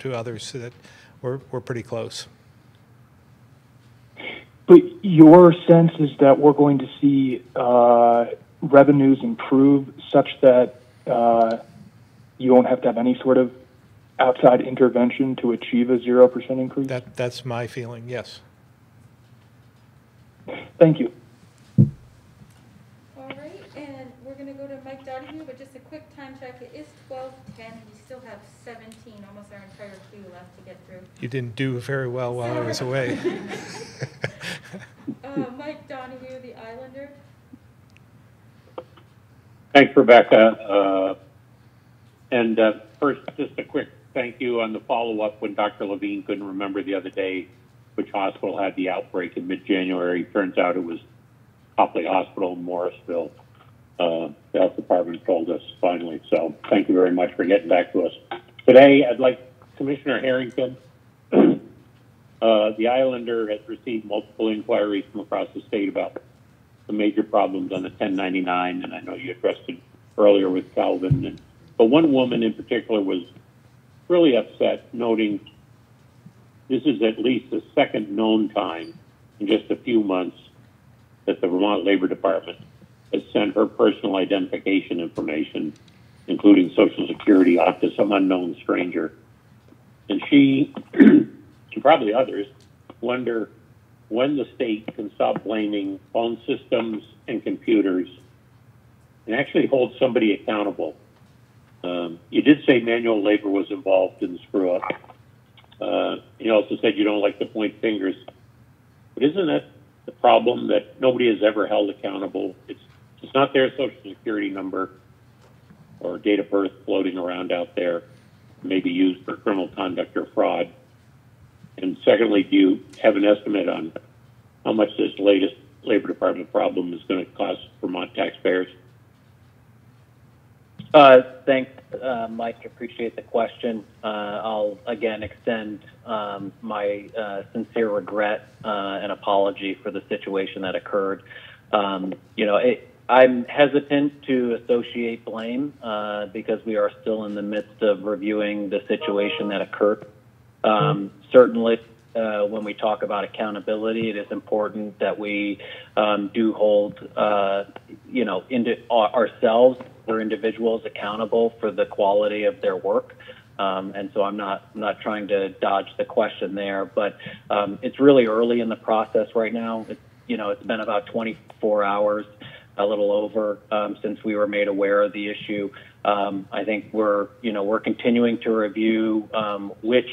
to others that we're, we're pretty close. But your sense is that we're going to see uh, revenues improve such that uh, you won't have to have any sort of outside intervention to achieve a 0% increase? That, that's my feeling, yes. Thank you. All right, and we're gonna go to Mike Donahue, but just a quick time check. It is twelve ten. We still have seventeen, almost our entire queue left to get through. You didn't do very well while I was away. Uh, Mike Donahue, the Islander. Thanks, Rebecca. Uh, And uh, first, just a quick thank you on the follow-up when Dr. Levine couldn't remember the other day which hospital had the outbreak in mid-January. Turns out it was Copley Hospital in Morrisville. Uh, The health department told us finally, so thank you very much for getting back to us. Today, I'd like Commissioner Harrington, uh, the Islander has received multiple inquiries from across the state about the major problems on the 1099, and I know you addressed it earlier with Calvin. And, but one woman in particular was really upset, noting this is at least the second known time in just a few months that the Vermont Labor Department has sent her personal identification information, including Social Security, off to some unknown stranger. And she, and probably others, wonder when the state can stop blaming phone systems and computers and actually hold somebody accountable. Um, you did say manual labor was involved in the screw up. Uh, you also said you don't like to point fingers. But isn't that the problem that nobody has ever held accountable? It's, it's not their social security number or date of birth floating around out there, maybe used for criminal conduct or fraud. And secondly, do you have an estimate on how much this latest Labor Department problem is going to cost Vermont taxpayers? Uh, Thanks, uh, Mike. Appreciate the question. Uh, I'll again extend um, my uh, sincere regret uh, and apology for the situation that occurred. Um, You know, it- I'm hesitant to associate blame uh, because we are still in the midst of reviewing the situation that occurred. Um, Certainly, uh, when we talk about accountability, it is important that we um, do hold, uh, you know, our- ourselves or individuals accountable for the quality of their work. Um, and so I'm not not trying to dodge the question there, but um, it's really early in the process right now. It, you know, it's been about 24 hours, a little over, um, since we were made aware of the issue. Um, I think we're you know we're continuing to review um, which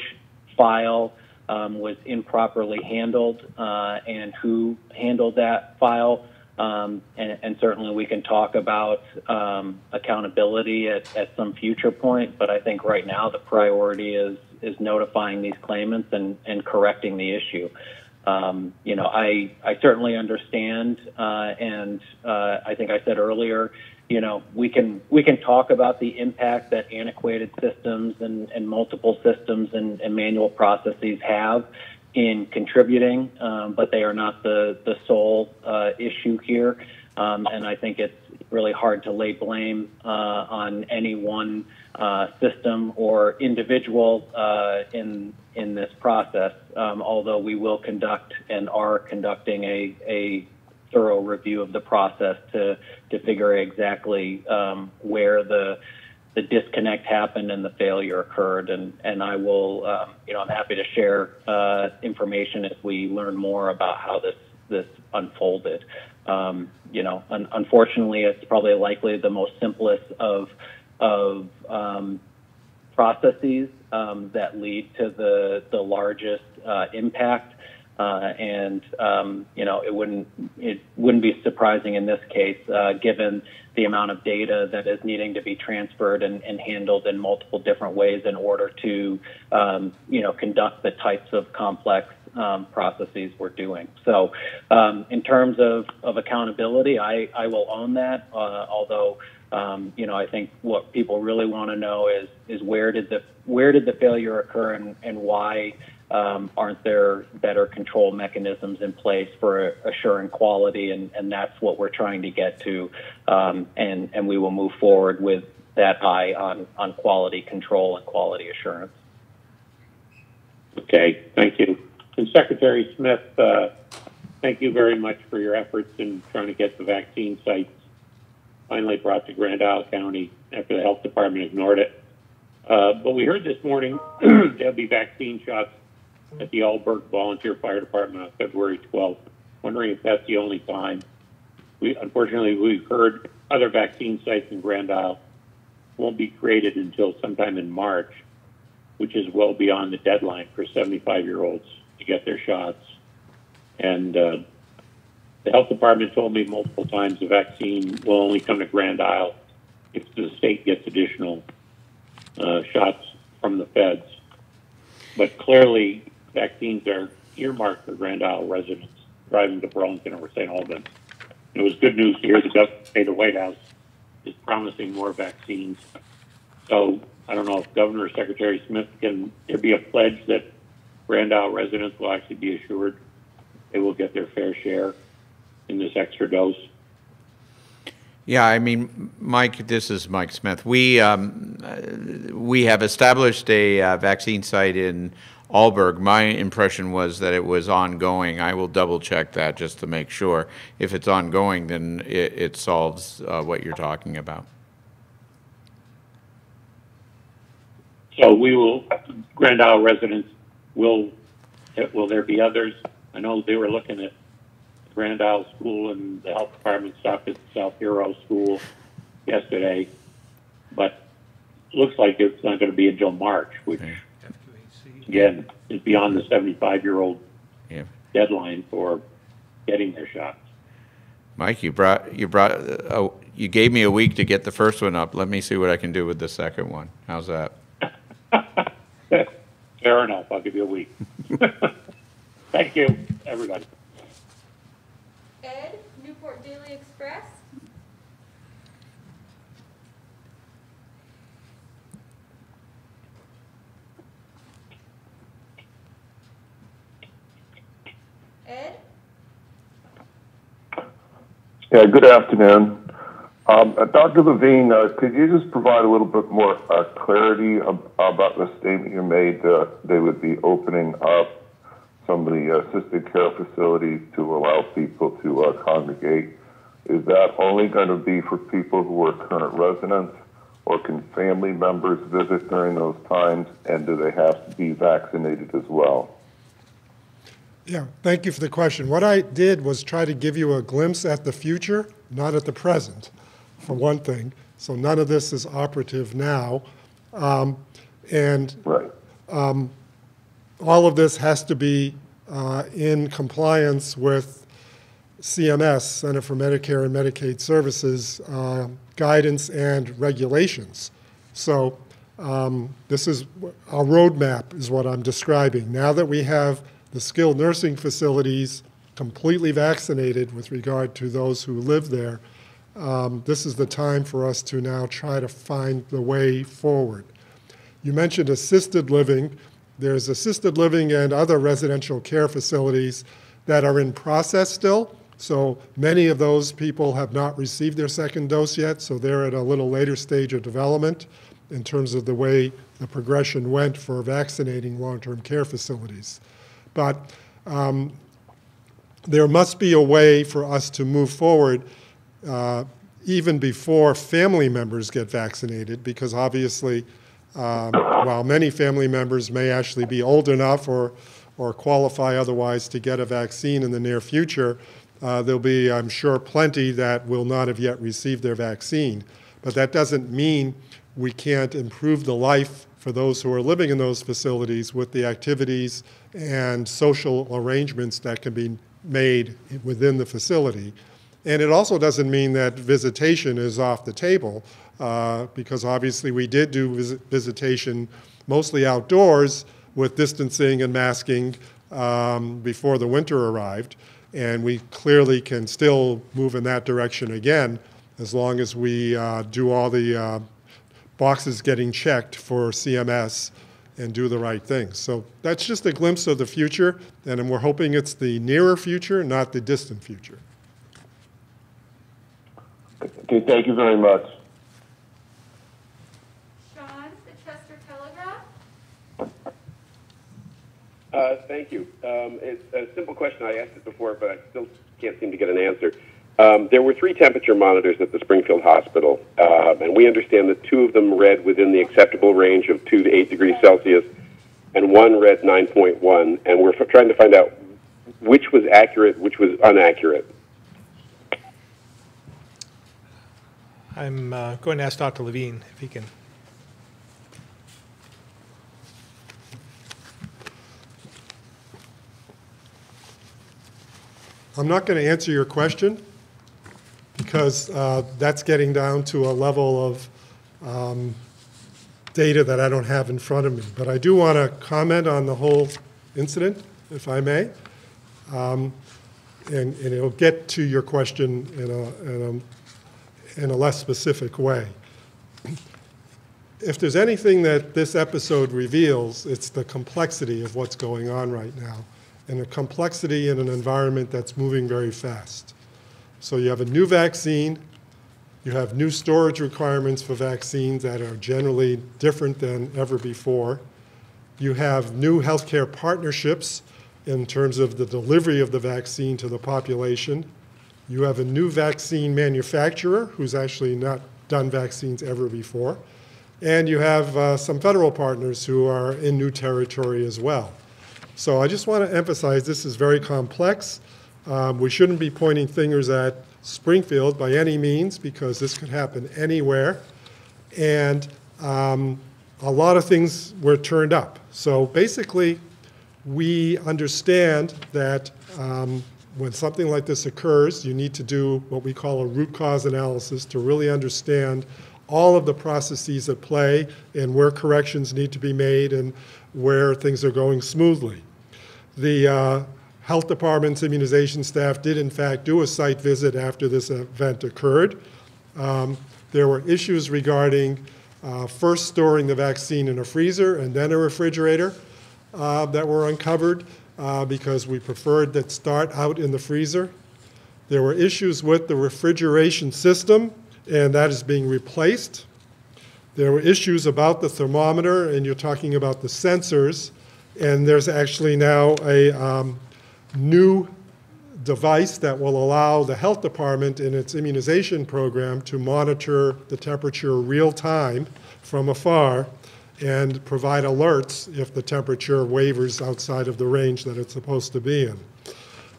file um, was improperly handled uh, and who handled that file. Um, and, and certainly we can talk about um, accountability at, at some future point, but I think right now the priority is is notifying these claimants and, and correcting the issue. Um, you know, I I certainly understand, uh, and uh, I think I said earlier, you know, we can we can talk about the impact that antiquated systems and, and multiple systems and, and manual processes have in contributing, um, but they are not the the sole uh, issue here. Um, and I think it's really hard to lay blame uh, on any one uh, system or individual uh, in in this process. Um, although we will conduct and are conducting a a thorough review of the process to to figure exactly um, where the the disconnect happened and the failure occurred. And and I will, um, you know, I'm happy to share uh, information as we learn more about how this this unfolded. Um, you know, un- unfortunately, it's probably likely the most simplest of of um, processes um, that lead to the the largest uh, impact. Uh, and um, you know, it wouldn't it wouldn't be surprising in this case, uh, given the amount of data that is needing to be transferred and, and handled in multiple different ways in order to um, you know conduct the types of complex um, processes we're doing. So, um, in terms of, of accountability, I, I will own that. Uh, although, um, you know, I think what people really want to know is is where did the where did the failure occur and, and why um, aren't there better control mechanisms in place for assuring quality? And, and that's what we're trying to get to. Um, and, and we will move forward with that eye on, on quality control and quality assurance. Okay, thank you. And Secretary Smith, uh, thank you very much for your efforts in trying to get the vaccine sites finally brought to Grand Isle County after the health department ignored it. Uh, but we heard this morning there'll be vaccine shots at the Alburgh Volunteer Fire Department on February 12th. Wondering if that's the only time. We unfortunately we've heard other vaccine sites in Grand Isle won't be created until sometime in March, which is well beyond the deadline for 75 year olds to get their shots. And uh, the health department told me multiple times the vaccine will only come to Grand Isle if the state gets additional uh, shots from the feds. But clearly, vaccines are earmarked for Grand Isle residents driving to Burlington or St. Albans. It was good news to hear the governor say the White House is promising more vaccines. So I don't know if Governor or Secretary Smith can there be a pledge that Grand Isle residents will actually be assured they will get their fair share in this extra dose. Yeah, I mean, Mike, this is Mike Smith. We um, uh, we have established a uh, vaccine site in Alburgh. My impression was that it was ongoing. I will double check that just to make sure. If it's ongoing, then it, it solves uh, what you're talking about. So we will, Grand Isle residents will, will there be others? I know they were looking at Grand Isle School and the health department stopped at South Hero School yesterday, but looks like it's not going to be until March, which again is beyond the 75 year old Yeah. deadline for getting their shots. Mike, you brought you brought uh, oh, you gave me a week to get the first one up. Let me see what I can do with the second one. How's that? Fair enough. I'll give you a week. Thank you, everybody. Ed, Newport Ed? Yeah, good afternoon. Um, uh, Dr. Levine, uh, could you just provide a little bit more uh, clarity ab- about the statement you made that they would be opening up some of the assisted care facilities to allow people to uh, congregate? Is that only going to be for people who are current residents, or can family members visit during those times, and do they have to be vaccinated as well? Yeah, thank you for the question. What I did was try to give you a glimpse at the future, not at the present, for one thing. So none of this is operative now. Um, and um, all of this has to be uh, in compliance with CMS, Center for Medicare and Medicaid Services, uh, guidance and regulations. So um, this is our roadmap is what I'm describing. Now that we have the skilled nursing facilities completely vaccinated with regard to those who live there, um, this is the time for us to now try to find the way forward. You mentioned assisted living. There's assisted living and other residential care facilities that are in process still. So many of those people have not received their second dose yet, so they're at a little later stage of development in terms of the way the progression went for vaccinating long-term care facilities. But um, there must be a way for us to move forward uh, even before family members get vaccinated, because obviously, um, while many family members may actually be old enough or, or qualify otherwise to get a vaccine in the near future, uh, there'll be, I'm sure, plenty that will not have yet received their vaccine. But that doesn't mean we can't improve the life for those who are living in those facilities with the activities and social arrangements that can be made within the facility. And it also doesn't mean that visitation is off the table, uh, because obviously we did do vis visitation mostly outdoors with distancing and masking um, before the winter arrived. And we clearly can still move in that direction again as long as we uh, do all the uh, boxes getting checked for CMS and do the right things. So that's just a glimpse of the future, and we're hoping it's the nearer future, not the distant future. Okay, thank you very much. Uh, thank you. Um, it's a simple question. I asked it before, but I still can't seem to get an answer. Um, there were three temperature monitors at the Springfield Hospital, uh, and we understand that two of them read within the acceptable range of 2 to 8 degrees Celsius, and one read 9.1, and we're trying to find out which was accurate, which was inaccurate. I'm uh, going to ask Dr. Levine if he can. I'm not going to answer your question because uh, that's getting down to a level of um, data that I don't have in front of me. But I do want to comment on the whole incident, if I may. Um, and, and it'll get to your question in a, in a, in a less specific way. If there's anything that this episode reveals, it's the complexity of what's going on right now, and a complexity in an environment that's moving very fast. So you have a new vaccine, you have new storage requirements for vaccines that are generally different than ever before. You have new healthcare partnerships in terms of the delivery of the vaccine to the population. You have a new vaccine manufacturer who's actually not done vaccines ever before. And you have uh, some federal partners who are in new territory as well. So I just want to emphasize this is very complex. Um, we shouldn't be pointing fingers at Springfield by any means because this could happen anywhere. And um, a lot of things were turned up. So basically, we understand that um, when something like this occurs, you need to do what we call a root cause analysis to really understand all of the processes at play and where corrections need to be made and where things are going smoothly. The uh, health department's immunization staff did in fact do a site visit after this event occurred. Um, there were issues regarding uh, first storing the vaccine in a freezer and then a refrigerator uh, that were uncovered uh, because we preferred that start out in the freezer. There were issues with the refrigeration system and that is being replaced. There were issues about the thermometer, and you're talking about the sensors, and there's actually now a um, new device that will allow the health department in its immunization program to monitor the temperature real time from afar and provide alerts if the temperature wavers outside of the range that it's supposed to be in.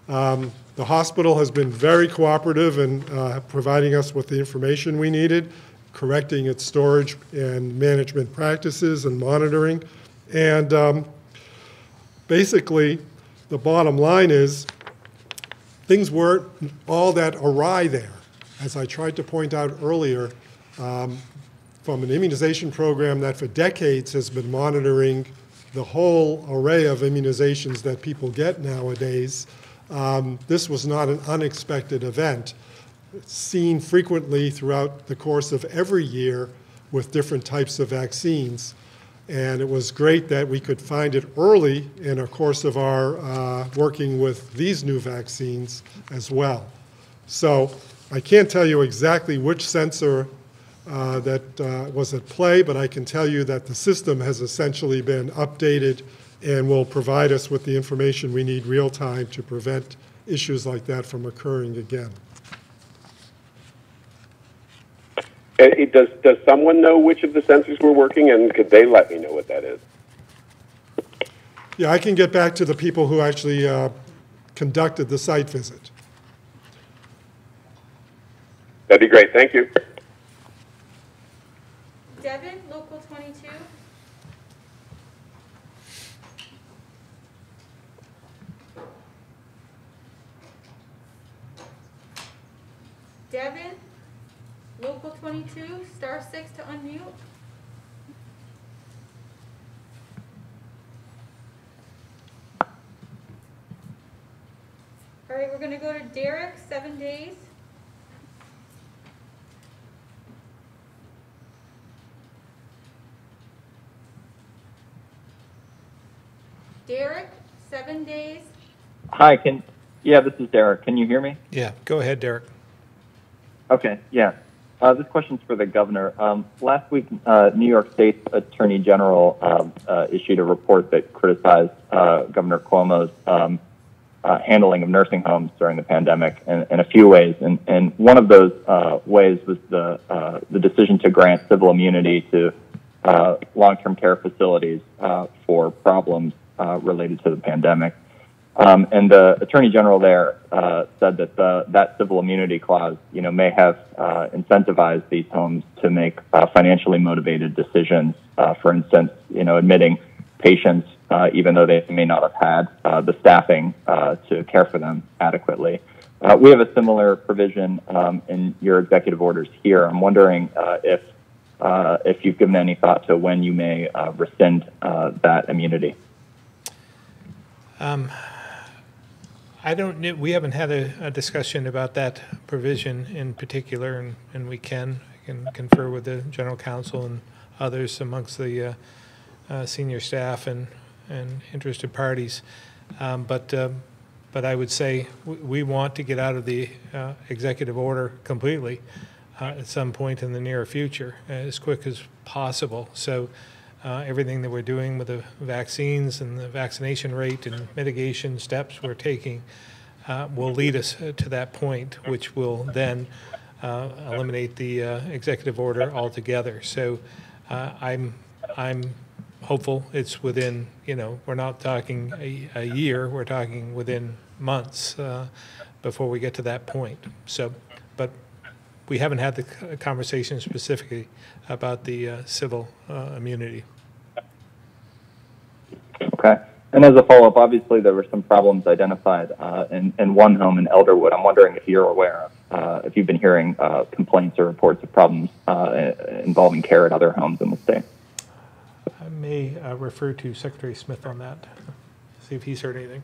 Um, the hospital has been very cooperative in uh, providing us with the information we needed, correcting its storage and management practices and monitoring. And um, basically, the bottom line is things weren't all that awry there. As I tried to point out earlier, um, from an immunization program that for decades has been monitoring the whole array of immunizations that people get nowadays, um, this was not an unexpected event. It's seen frequently throughout the course of every year with different types of vaccines. And it was great that we could find it early in the course of our uh, working with these new vaccines as well. So I can't tell you exactly which sensor uh, that uh, was at play, but I can tell you that the system has essentially been updated and will provide us with the information we need real time to prevent issues like that from occurring again. It, it- does, does someone know which of the sensors were working, and could they let me know what that is? Yeah, I can get back to the people who actually uh, conducted the site visit. That'd be great, thank you. Devin, local 22. Devin, local 22, star six to unmute. All right, we're gonna go to Derek, seven days. Derek, seven days. Hi, can yeah, this is Derek. Can you hear me? Yeah, go ahead, Derek. Okay, yeah. Uh, this question's for the governor. Um, last week, uh, New York State Attorney General um, uh, issued a report that criticized uh, Governor Cuomo's um, uh, handling of nursing homes during the pandemic in, in a few ways, and, and one of those uh, ways was the the decision to grant civil immunity to long-term care facilities for problems related to the pandemic. Um, and the attorney general there uh, said that the, that civil immunity clause, you know, may have uh, incentivized these homes to make uh, financially motivated decisions. Uh, for instance, you know, admitting patients uh, even though they may not have had uh, the staffing to care for them adequately. We have a similar provision um, in your executive orders here. I'm wondering if if you've given any thought to when you may rescind that immunity. Um, I don't, kn- we haven't had a, a discussion about that provision in particular, and, and we can, I can confer with the general counsel and others amongst the uh, uh, senior staff and, and interested parties. Um, But, um, but I would say we, want to get out of the uh, executive order completely uh, at some point in the near future, uh, as quick as possible. So uh, everything that we're doing with the vaccines and the vaccination rate and mitigation steps we're taking uh, will lead us uh, to that point, which will then uh, eliminate the uh, executive order altogether. So uh, I'm, I'm hopeful it's within, you know, we're not talking a, a year, we're talking within months before we get to that point. So, we haven't had the conversation specifically about the uh, civil uh, immunity. Okay. And as a follow-up, obviously there were some problems identified uh, in, in one home in Elderwood. I'm wondering if you're aware of, uh, if you've been hearing uh, complaints or reports of problems uh, involving care at other homes in the state. I may uh, refer to Secretary Smith on that, see if he's heard anything.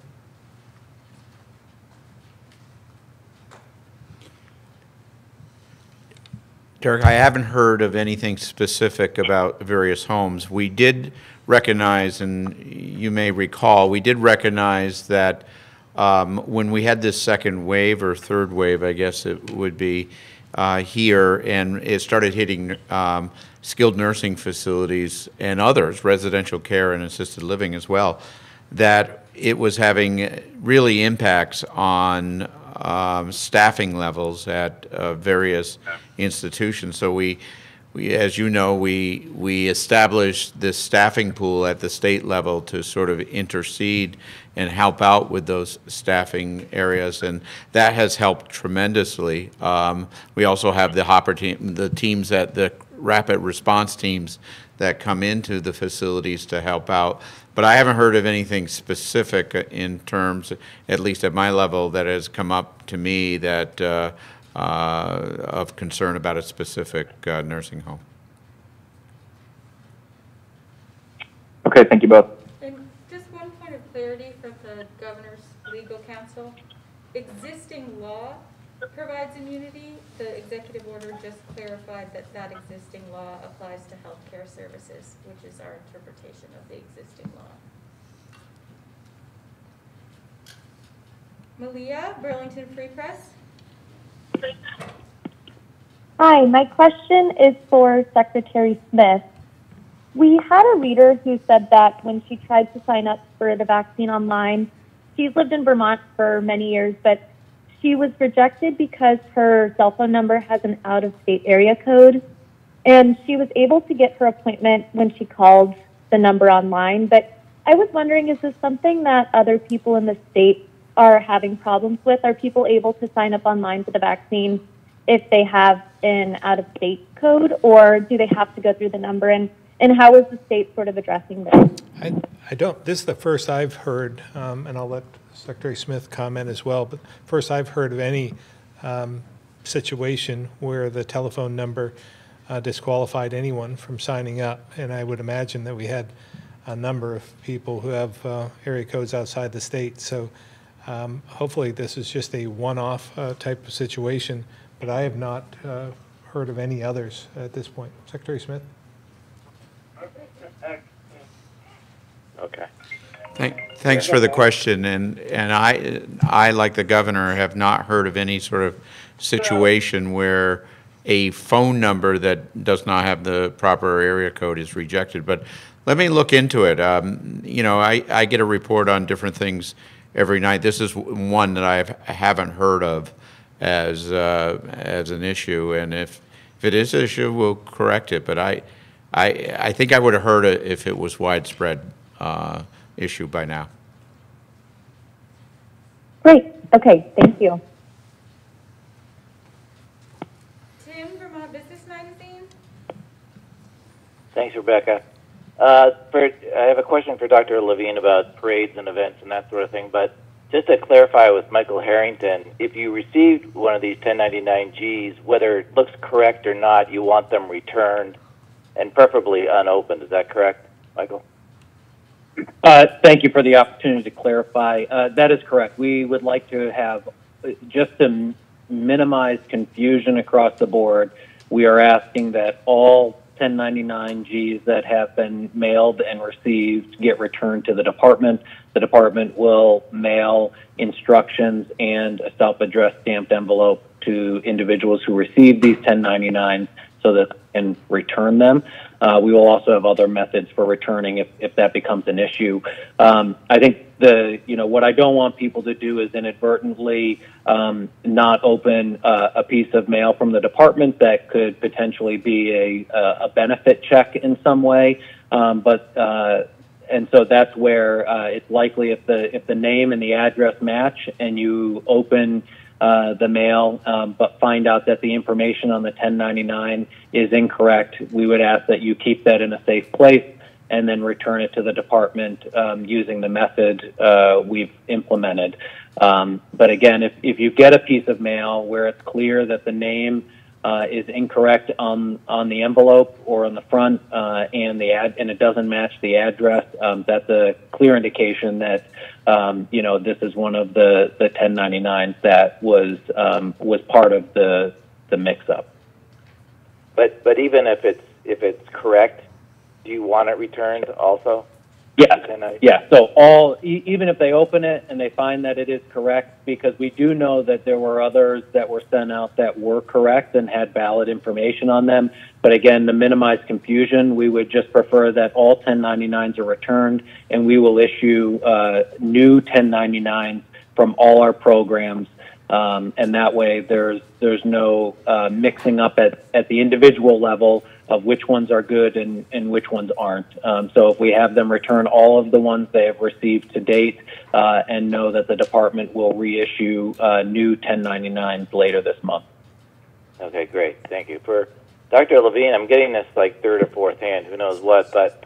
Derek, I haven't heard of anything specific about various homes. We did recognize, and you may recall, we did recognize that um, when we had this second wave, or third wave, I guess it would be, uh, here, and it started hitting um, skilled nursing facilities and others, residential care and assisted living as well, that it was having really impacts on um, staffing levels at uh, various institutions. So we, we, as you know, we, we established this staffing pool at the state level to sort of intercede and help out with those staffing areas, and that has helped tremendously. Um, we also have the hopper team, the teams that the rapid response teams that come into the facilities to help out. But I haven't heard of anything specific in terms, at least at my level, that has come up to me that uh, uh, of concern about a specific uh, nursing home. Okay, thank you both. And just one point of clarity from the governor's legal counsel. Existing law provides immunity. The executive order just clarified that that existing law applies to healthcare services, which is our interpretation of the existing law. Malia, Burlington Free Press. Hi, my question is for Secretary Smith. We had a reader who said that when she tried to sign up for the vaccine online, she's lived in Vermont for many years, but she was rejected because her cell phone number has an out of state area code. And she was able to get her appointment when she called the number online. But I was wondering is this something that other people in the state are having problems with? Are people able to sign up online for the vaccine if they have an out of state code, or do they have to go through the number? And, and how is the state sort of addressing this? I, I don't, this is the first I've heard, um, and I'll let Secretary Smith comment as well, but first I've heard of any um, situation where the telephone number uh, disqualified anyone from signing up. And I would imagine that we had a number of people who have uh, area codes outside the state. So um, hopefully this is just a one-off uh, type of situation, but I have not uh, heard of any others at this point. Secretary Smith? Okay. Thank, thanks for the question, and, and I, I, like the governor, have not heard of any sort of situation where a phone number that does not have the proper area code is rejected, but let me look into it. Um, you know, I, I get a report on different things every night. This is one that I haven't heard of as, uh, as an issue, and if, if it is an issue, we'll correct it, but I, I, I think I would have heard it if it was widespread, uh, issue by now. Great. Okay. Thank you. Tim, Vermont Business Magazine. Thanks, Rebecca. Uh, for, I have a question for Dr. Levine about parades and events and that sort of thing. But just to clarify with Michael Harrington, if you received one of these 1099Gs, whether it looks correct or not, you want them returned and preferably unopened. Is that correct, Michael? Uh, Thank you for the opportunity to clarify. Uh, That is correct. We would like to have, uh, just to minimize confusion across the board, we are asking that all 1099Gs that have been mailed and received get returned to the department. The department will mail instructions and a self-addressed stamped envelope to individuals who receive these 1099s so that can return them. Uh, we will also have other methods for returning if, if that becomes an issue. Um, I think the you know what I don't want people to do is inadvertently um, not open uh, a piece of mail from the department that could potentially be a a benefit check in some way. Um, but uh, and so that's where uh, it's likely if the if the name and the address match and you open uh, the mail, um, but find out that the information on the 1099 is incorrect, we would ask that you keep that in a safe place and then return it to the department um, using the method uh, we've implemented. Um, but again, if, if you get a piece of mail where it's clear that the name uh, is incorrect on on the envelope or on the front, uh, and the ad and it doesn't match the address, um, that's a clear indication that um, you know this is one of the the 1099s that was um, was part of the the mix-up. But but even if it's if it's correct, do you want it returned also? Yeah, yeah. So all, e- even if they open it and they find that it is correct, because we do know that there were others that were sent out that were correct and had valid information on them. But again, to minimize confusion, we would just prefer that all 1099s are returned, and we will issue uh, new 1099s from all our programs. Um, and that way, there's there's no uh, mixing up at, at the individual level of which ones are good and, and which ones aren't. Um, so if we have them return all of the ones they have received to date uh, and know that the department will reissue uh, new 1099s later this month. Okay, great. Thank you. For Dr. Levine, I'm getting this like third or fourth hand, who knows what, but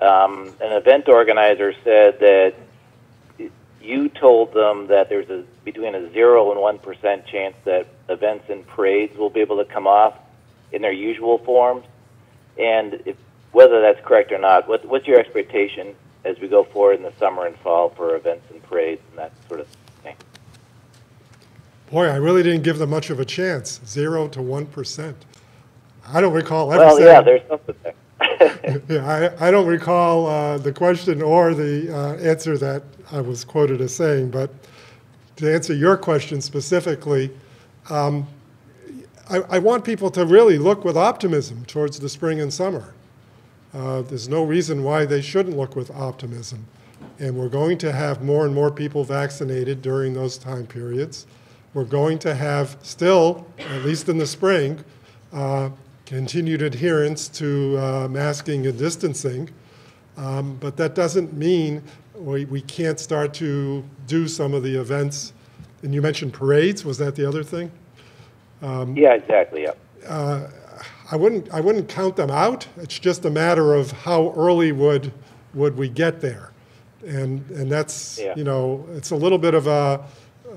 um, an event organizer said that you told them that there's a between a zero and one percent chance that events and parades will be able to come off in their usual forms. And if, whether that's correct or not, what, what's your expectation as we go forward in the summer and fall for events and parades and that sort of thing? Boy, I really didn't give them much of a chance, zero to 1%. I don't recall ever Well, saying. yeah, there's something there. Yeah, I, I don't recall uh, the question or the uh, answer that I was quoted as saying, but to answer your question specifically, um, I, I want people to really look with optimism towards the spring and summer. Uh, there's no reason why they shouldn't look with optimism. and we're going to have more and more people vaccinated during those time periods. We're going to have still, at least in the spring, uh, continued adherence to uh, masking and distancing. Um, but that doesn't mean we, we can't start to do some of the events. And you mentioned parades, was that the other thing? Um, Yeah, exactly, yeah. uh, I wouldn't, I wouldn't count them out. It's just a matter of how early would, would we get there? And, and that's, Yeah. you know, it's a little bit of a,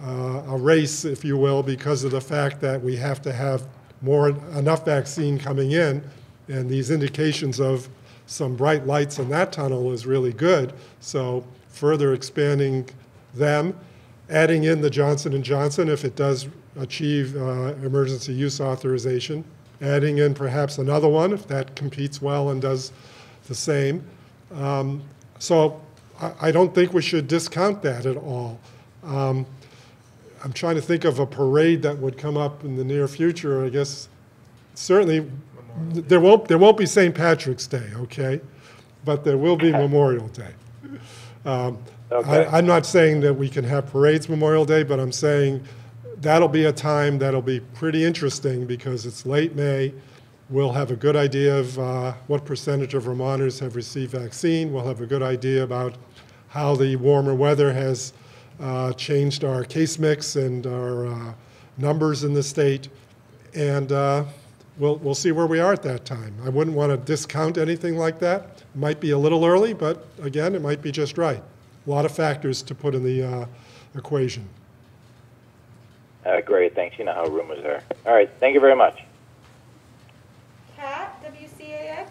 uh, a race, if you will, because of the fact that we have to have more, enough vaccine coming in, and these indications of some bright lights in that tunnel is really good. So further expanding them, adding in the Johnson & Johnson if it does achieve uh, emergency use authorization, adding in perhaps another one if that competes well and does the same. Um, So I, I don't think we should discount that at all. Um, I'm trying to think of a parade that would come up in the near future. I guess certainly there won't there won't be St. Patrick's Day, okay, but there will be Memorial Day. Um, Okay. I, I'm not saying that we can have parades Memorial Day, but I'm saying that'll be a time that'll be pretty interesting because it's late May. We'll have a good idea of uh, what percentage of Vermonters have received vaccine. We'll have a good idea about how the warmer weather has uh, changed our case mix and our uh, numbers in the state. And uh, we'll, we'll see where we are at that time. I wouldn't want to discount anything like that. It might be a little early, but again, it might be just right. A lot of factors to put in the uh, equation. Uh, great, thanks. You know how rumors are. All right, thank you very much. Pat, WCAX?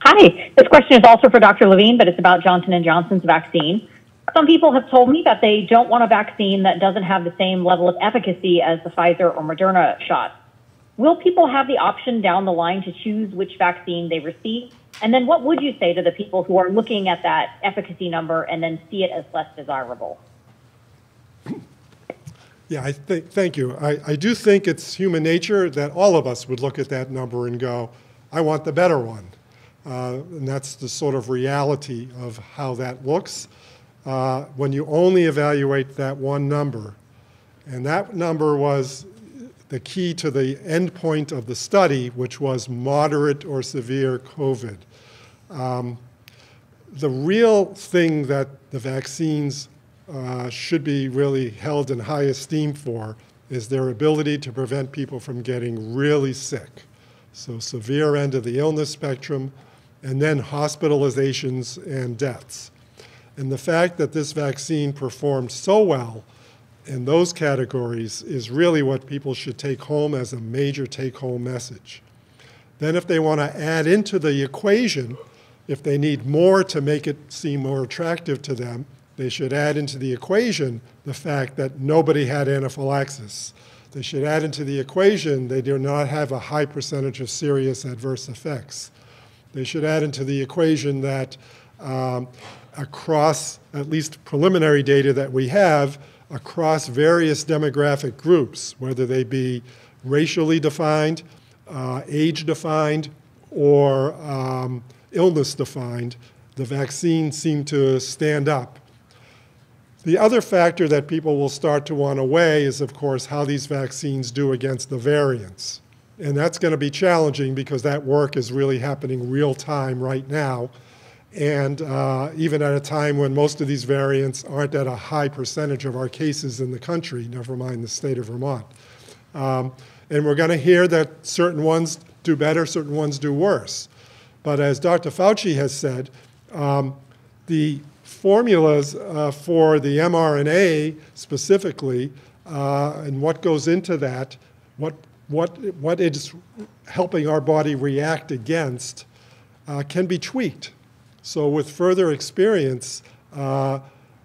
Hi, this question is also for Dr. Levine, but it's about Johnson & Johnson's vaccine. Some people have told me that they don't want a vaccine that doesn't have the same level of efficacy as the Pfizer or Moderna shot. Will people have the option down the line to choose which vaccine they receive? And then what would you say to the people who are looking at that efficacy number and then see it as less desirable? Yeah, I think, thank you. I, I do think it's human nature that all of us would look at that number and go, I want the better one. Uh, and that's the sort of reality of how that looks. Uh, when you only evaluate that one number, and that number was the key to the end point of the study, which was moderate or severe COVID. Um, the real thing that the vaccines uh, should be really held in high esteem for is their ability to prevent people from getting really sick. So severe end of the illness spectrum, and then hospitalizations and deaths. And the fact that this vaccine performed so well in those categories is really what people should take home as a major take-home message. Then if they want to add into the equation, if they need more to make it seem more attractive to them, they should add into the equation the fact that nobody had anaphylaxis. They should add into the equation they do not have a high percentage of serious adverse effects. They should add into the equation that um, across at least preliminary data that we have, across various demographic groups, whether they be racially defined, uh, age defined, or um, illness defined, the vaccines seem to stand up. The other factor that people will start to want to weigh is, of course, how these vaccines do against the variants. And that's going to be challenging because that work is really happening real time right now. And uh, even at a time when most of these variants aren't at a high percentage of our cases in the country, never mind the state of Vermont. Um, and we're going to hear that certain ones do better, certain ones do worse. But as Dr. Fauci has said, um, the formulas uh, for the mRNA specifically uh, and what goes into that, what, what, what it's helping our body react against, uh, can be tweaked. So with further experience, uh,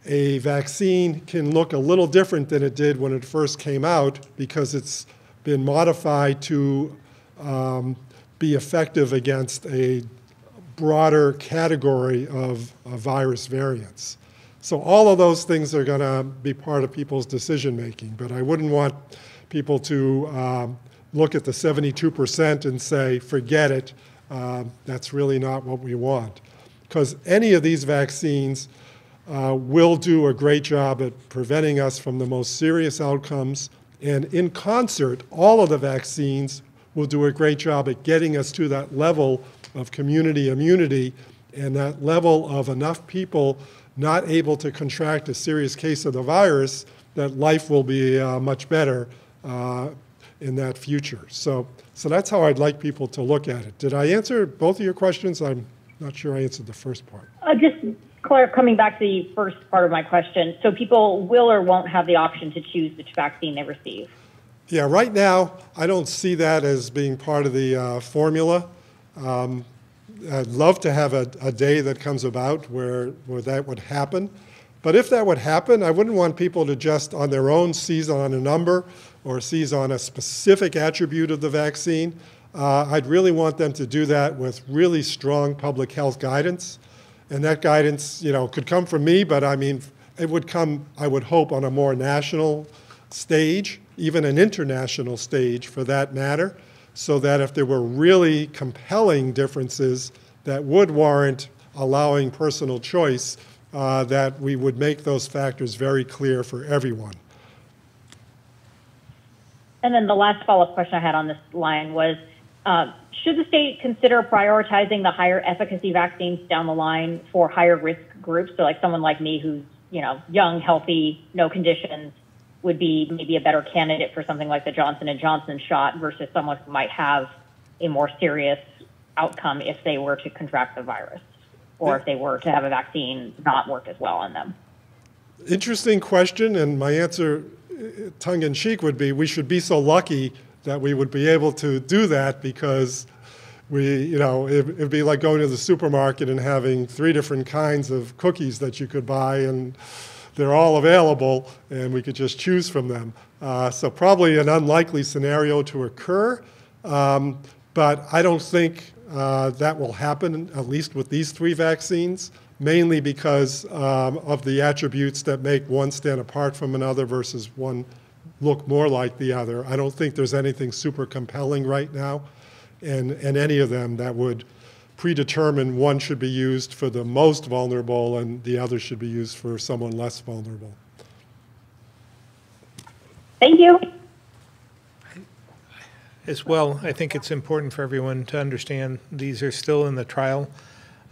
a vaccine can look a little different than it did when it first came out because it's been modified to um, be effective against a broader category of, virus variants. So all of those things are going to be part of people's decision making, but I wouldn't want people to um, look at the 72% and say, forget it, uh, that's really not what we want. because any of these vaccines uh, will do a great job at preventing us from the most serious outcomes. And in concert, all of the vaccines will do a great job at getting us to that level of community immunity and that level of enough people not able to contract a serious case of the virus that life will be uh, much better uh, in that future. So, so that's how I'd like people to look at it. Did I answer both of your questions? I'm not sure I answered the first part. Uh, just Claire, coming back to the first part of my question, so people will or won't have the option to choose which vaccine they receive. Yeah, right now, I don't see that as being part of the uh, formula. Um, I'd love to have a, a, day that comes about where, where that would happen. But if that would happen, I wouldn't want people to just on their own seize on a number or seize on a specific attribute of the vaccine. Uh, I'd really want them to do that with really strong public health guidance. And that guidance, you know, could come from me, but I mean, it would come, I would hope, on a more national stage, even an international stage for that matter, so that if there were really compelling differences that would warrant allowing personal choice, uh, that we would make those factors very clear for everyone. And then the last follow-up question I had on this line was, uh, should the state consider prioritizing the higher efficacy vaccines down the line for higher risk groups? So like someone like me who's, you know, young, healthy, no conditions would be maybe a better candidate for something like the Johnson & Johnson shot versus someone who might have a more serious outcome if they were to contract the virus or if they were to have a vaccine not work as well on them. Interesting question, and my answer, tongue in cheek, would be we should be so lucky that we would be able to do that because we, you know, it, would be like going to the supermarket and having three different kinds of cookies that you could buy, and they're all available, and we could just choose from them. Uh, so probably an unlikely scenario to occur, um, but I don't think uh, that will happen, at least with these three vaccines, mainly because um, of the attributes that make one stand apart from another versus one look more like the other. I don't think there's anything super compelling right now in, in any of them that would predetermine one should be used for the most vulnerable and the other should be used for someone less vulnerable. Thank you. As well, I think it's important for everyone to understand these are still in the trial,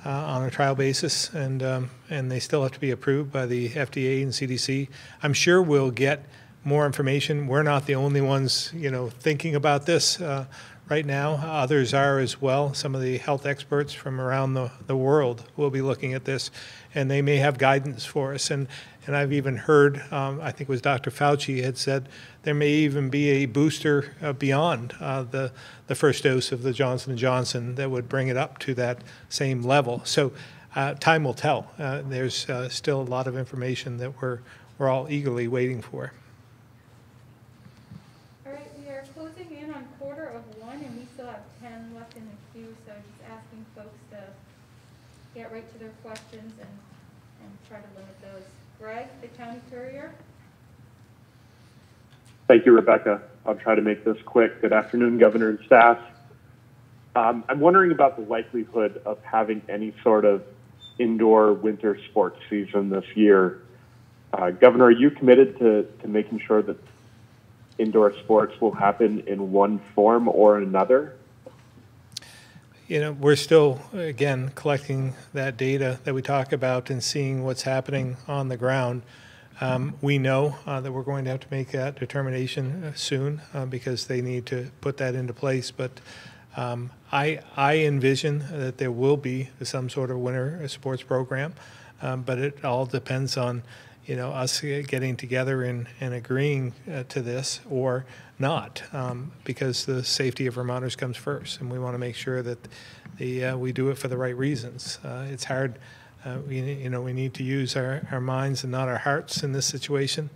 uh, on a trial basis, and um, and they still have to be approved by the FDA and CDC. I'm sure we'll get more information. We're not the only ones, you know, thinking about this uh, right now. Others are as well. Some of the health experts from around the, the world will be looking at this, and they may have guidance for us. And, and I've even heard, um, I think it was Dr. Fauci had said, there may even be a booster uh, beyond uh, the, the first dose of the Johnson & Johnson that would bring it up to that same level. So uh, time will tell. Uh, there's uh, still a lot of information that we're, we're all eagerly waiting for. get right to their questions and, and try to limit those. Greg, the county courier? Thank you, Rebecca. I'll try to make this quick. Good afternoon, Governor and staff. Um, I'm wondering about the likelihood of having any sort of indoor winter sports season this year. Uh, Governor, are you committed to, to making sure that indoor sports will happen in one form or another? You know, we're still, again, collecting that data that we talk about and seeing what's happening on the ground. Um, we know uh, that we're going to have to make that determination uh, soon uh, because they need to put that into place. But um, I, I envision that there will be some sort of winter sports program, um, but it all depends on, you know, us getting together and, and agreeing uh, to this or not, um, because the safety of Vermonters comes first, and we want to make sure that the uh, we do it for the right reasons. Uh, it's hard, uh, we you know we need to use our, our minds and not our hearts in this situation,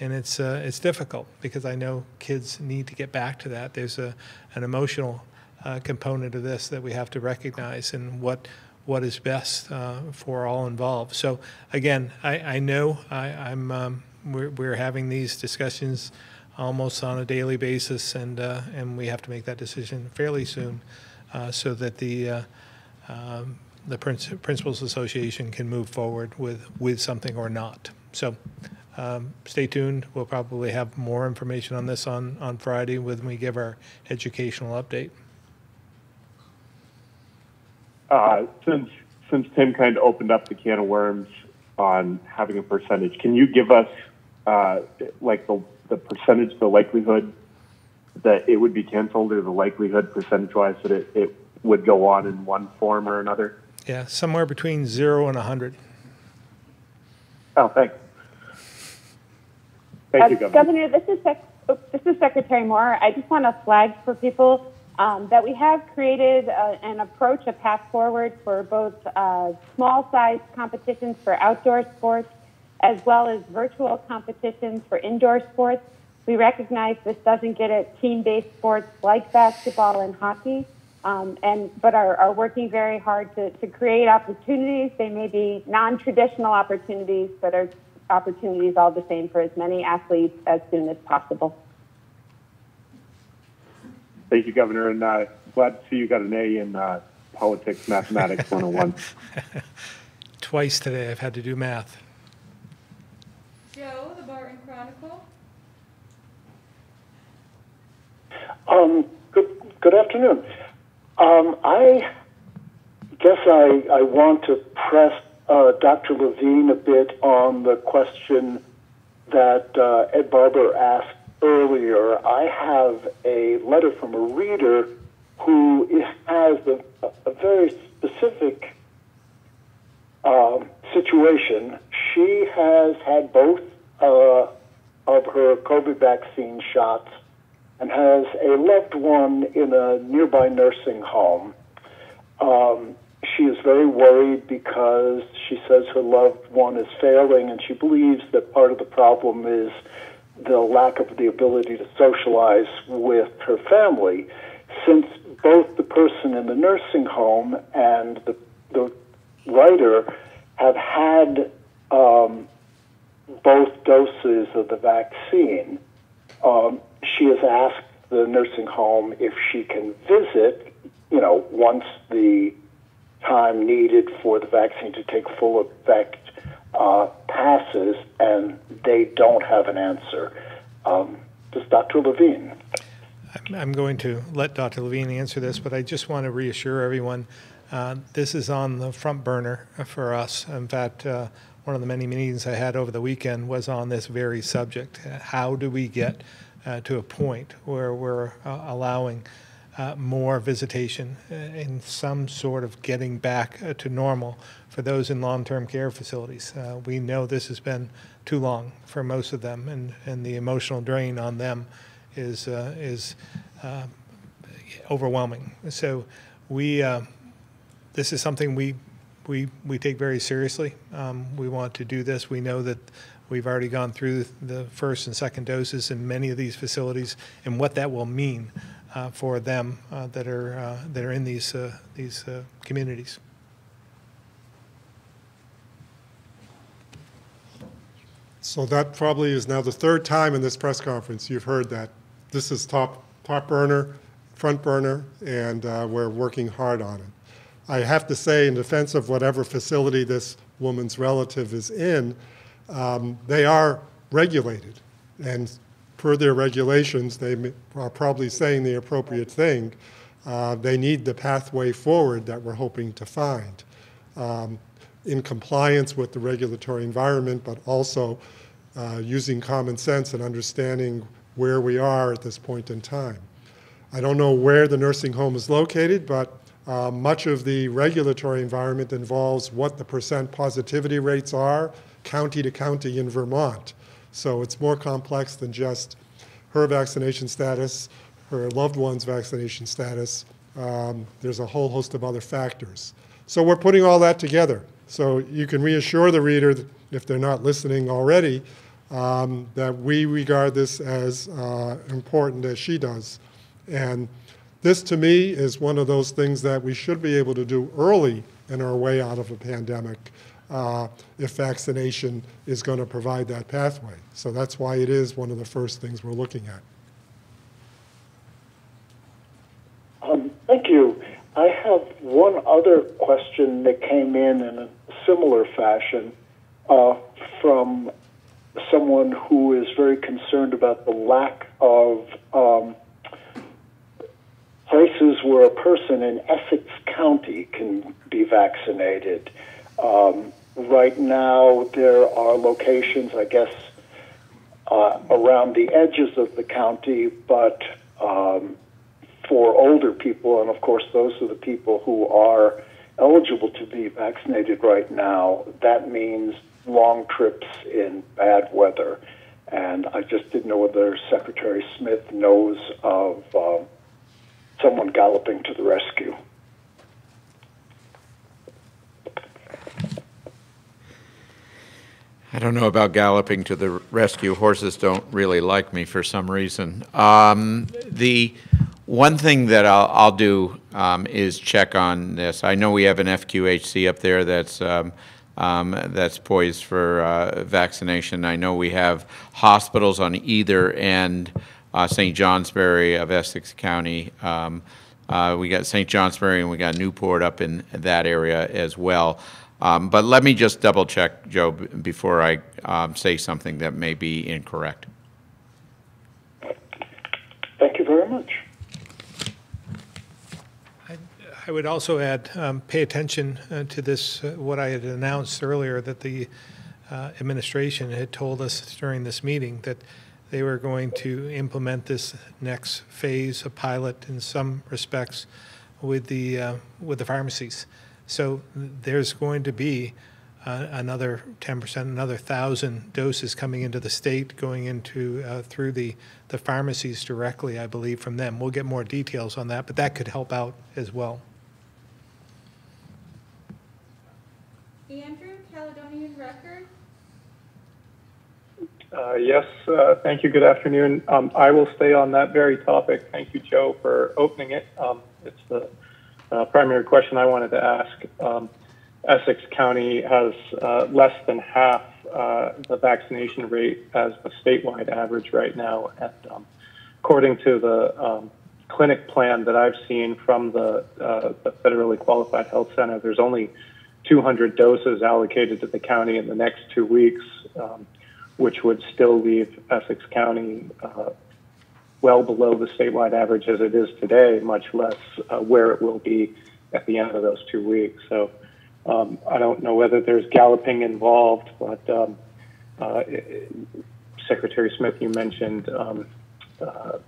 and it's uh, it's difficult because I know kids need to get back to that. There's a an emotional uh, component of this that we have to recognize and what what is best uh, for all involved. So again, I, I know I, am um, we're, we're having these discussions almost on a daily basis, and uh, and we have to make that decision fairly soon, uh, so that the uh, um, the Princ- Principals Association can move forward with, with something or not. So um, stay tuned. We'll probably have more information on this on, on Friday when we give our educational update. Uh, since since Tim kind of opened up the can of worms on having a percentage, can you give us uh, like the the percentage, the likelihood that it would be canceled, or the likelihood percentage-wise that it, it would go on in one form or another? Yeah, somewhere between zero and 100. Oh, thanks. Thank Uh, you, Governor. Governor, this is Sec- oh, this is Secretary Moore. I just want to flag for people um, that we have created uh, an approach, a path forward for both uh, small-sized competitions for outdoor sports as well as virtual competitions for indoor sports. We recognize this doesn't get at team-based sports like basketball and hockey, um, and but are, are working very hard to, to create opportunities. They may be non-traditional opportunities, but are opportunities all the same for as many athletes as soon as possible. Thank you, Governor, and uh, glad to see you got an A in uh, politics, mathematics 101. Twice today I've had to do math. Joe, the Barton Chronicle. Um, good, good afternoon. Um, I guess I, I want to press uh, Dr. Levine a bit on the question that uh, Ed Barber asked earlier. I have a letter from a reader who has a, a very specific um, situation. She has had both uh, of her COVID vaccine shots and has a loved one in a nearby nursing home. Um, she is very worried because she says her loved one is failing, and she believes that part of the problem is the lack of the ability to socialize with her family. Since both the person in the nursing home and the, the writer have had um, both doses of the vaccine, um, she has asked the nursing home if she can visit, you know, once the time needed for the vaccine to take full effect uh, passes, and they don't have an answer. Um, does Dr. Levine? I'm- going to let Dr. Levine answer this, but I just want to reassure everyone, uh, this is on the front burner for us. In fact, uh, one of the many meetings I had over the weekend was on this very subject. How do we get uh, to a point where we're uh, allowing uh, more visitation uh, and some sort of getting back uh, to normal for those in long-term care facilities? Uh, We know this has been too long for most of them, and, and the emotional drain on them is, uh, is uh, overwhelming. So we, uh, this is something we, we, we take very seriously. Um, We want to do this. We know that we've already gone through the first and second doses in many of these facilities and what that will mean uh, for them uh, that are, uh, that are in these, uh, these communities. So that probably is now the third time in this press conference you've heard that. This is top, top burner, front burner, and we're working hard on it. I have to say, in defense of whatever facility this woman's relative is in, um, they are regulated. And per their regulations, they are probably saying the appropriate thing. Uh, They need the pathway forward that we're hoping to find um, in compliance with the regulatory environment, but also uh, using common sense and understanding where we are at this point in time. I don't know where the nursing home is located, but uh, much of the regulatory environment involves what the percent positivity rates are county to county in Vermont. So it's more complex than just her vaccination status, her loved one's vaccination status. Um, there's a whole host of other factors. So we're putting all that together. So you can reassure the reader, if they're not listening already, um, that we regard this as uh, important as she does. And this, to me, is one of those things that we should be able to do early in our way out of a pandemic uh, if vaccination is going to provide that pathway. So that's why it is one of the first things we're looking at. Um, thank you. I have one other question that came in in a similar fashion uh, from someone who is very concerned about the lack of um, places where a person in Essex County can be vaccinated. Um, right now, there are locations, I guess, uh, around the edges of the county, but um, for older people, and of course, those are the people who are eligible to be vaccinated right now, that means long trips in bad weather. And I just didn't know whether Secretary Smith knows of um, someone galloping to the rescue. I don't know about galloping to the rescue. Horses don't really like me for some reason. Um, the one thing that I'll, I'll do um, is check on this. I know we have an FQHC up there that's um, um, that's poised for uh, vaccination. I know we have hospitals on either end, uh, St. Johnsbury of Essex County. Um, uh, we got St. Johnsbury and we got Newport up in that area as well. Um, but let me just double check, Joe, before I um, say something that may be incorrect. Thank you very much. I would also add, um, pay attention uh, to this, uh, what I had announced earlier, that the uh, administration had told us during this meeting that they were going to implement this next phase, a pilot in some respects, with the, uh, with the pharmacies. So there's going to be uh, another 10%, another 1,000 doses coming into the state, going into uh, through the, the pharmacies directly, I believe, from them. We'll get more details on that, but that could help out as well. Andrew, Caledonian Record. Uh, yes, uh, thank you. Good afternoon. Um, I will stay on that very topic. Thank you, Joe, for opening it. Um, it's the uh, primary question I wanted to ask. Um, Essex County has uh, less than half uh, the vaccination rate as the statewide average right now. And um, according to the um, clinic plan that I've seen from the, uh, the federally qualified health center, there's only 200 doses allocated to the county in the next two weeks, um, which would still leave Essex County uh, well below the statewide average as it is today, much less uh, where it will be at the end of those two weeks. So um, I don't know whether there's galloping involved, but um, uh, Secretary Smith, you mentioned um, uh,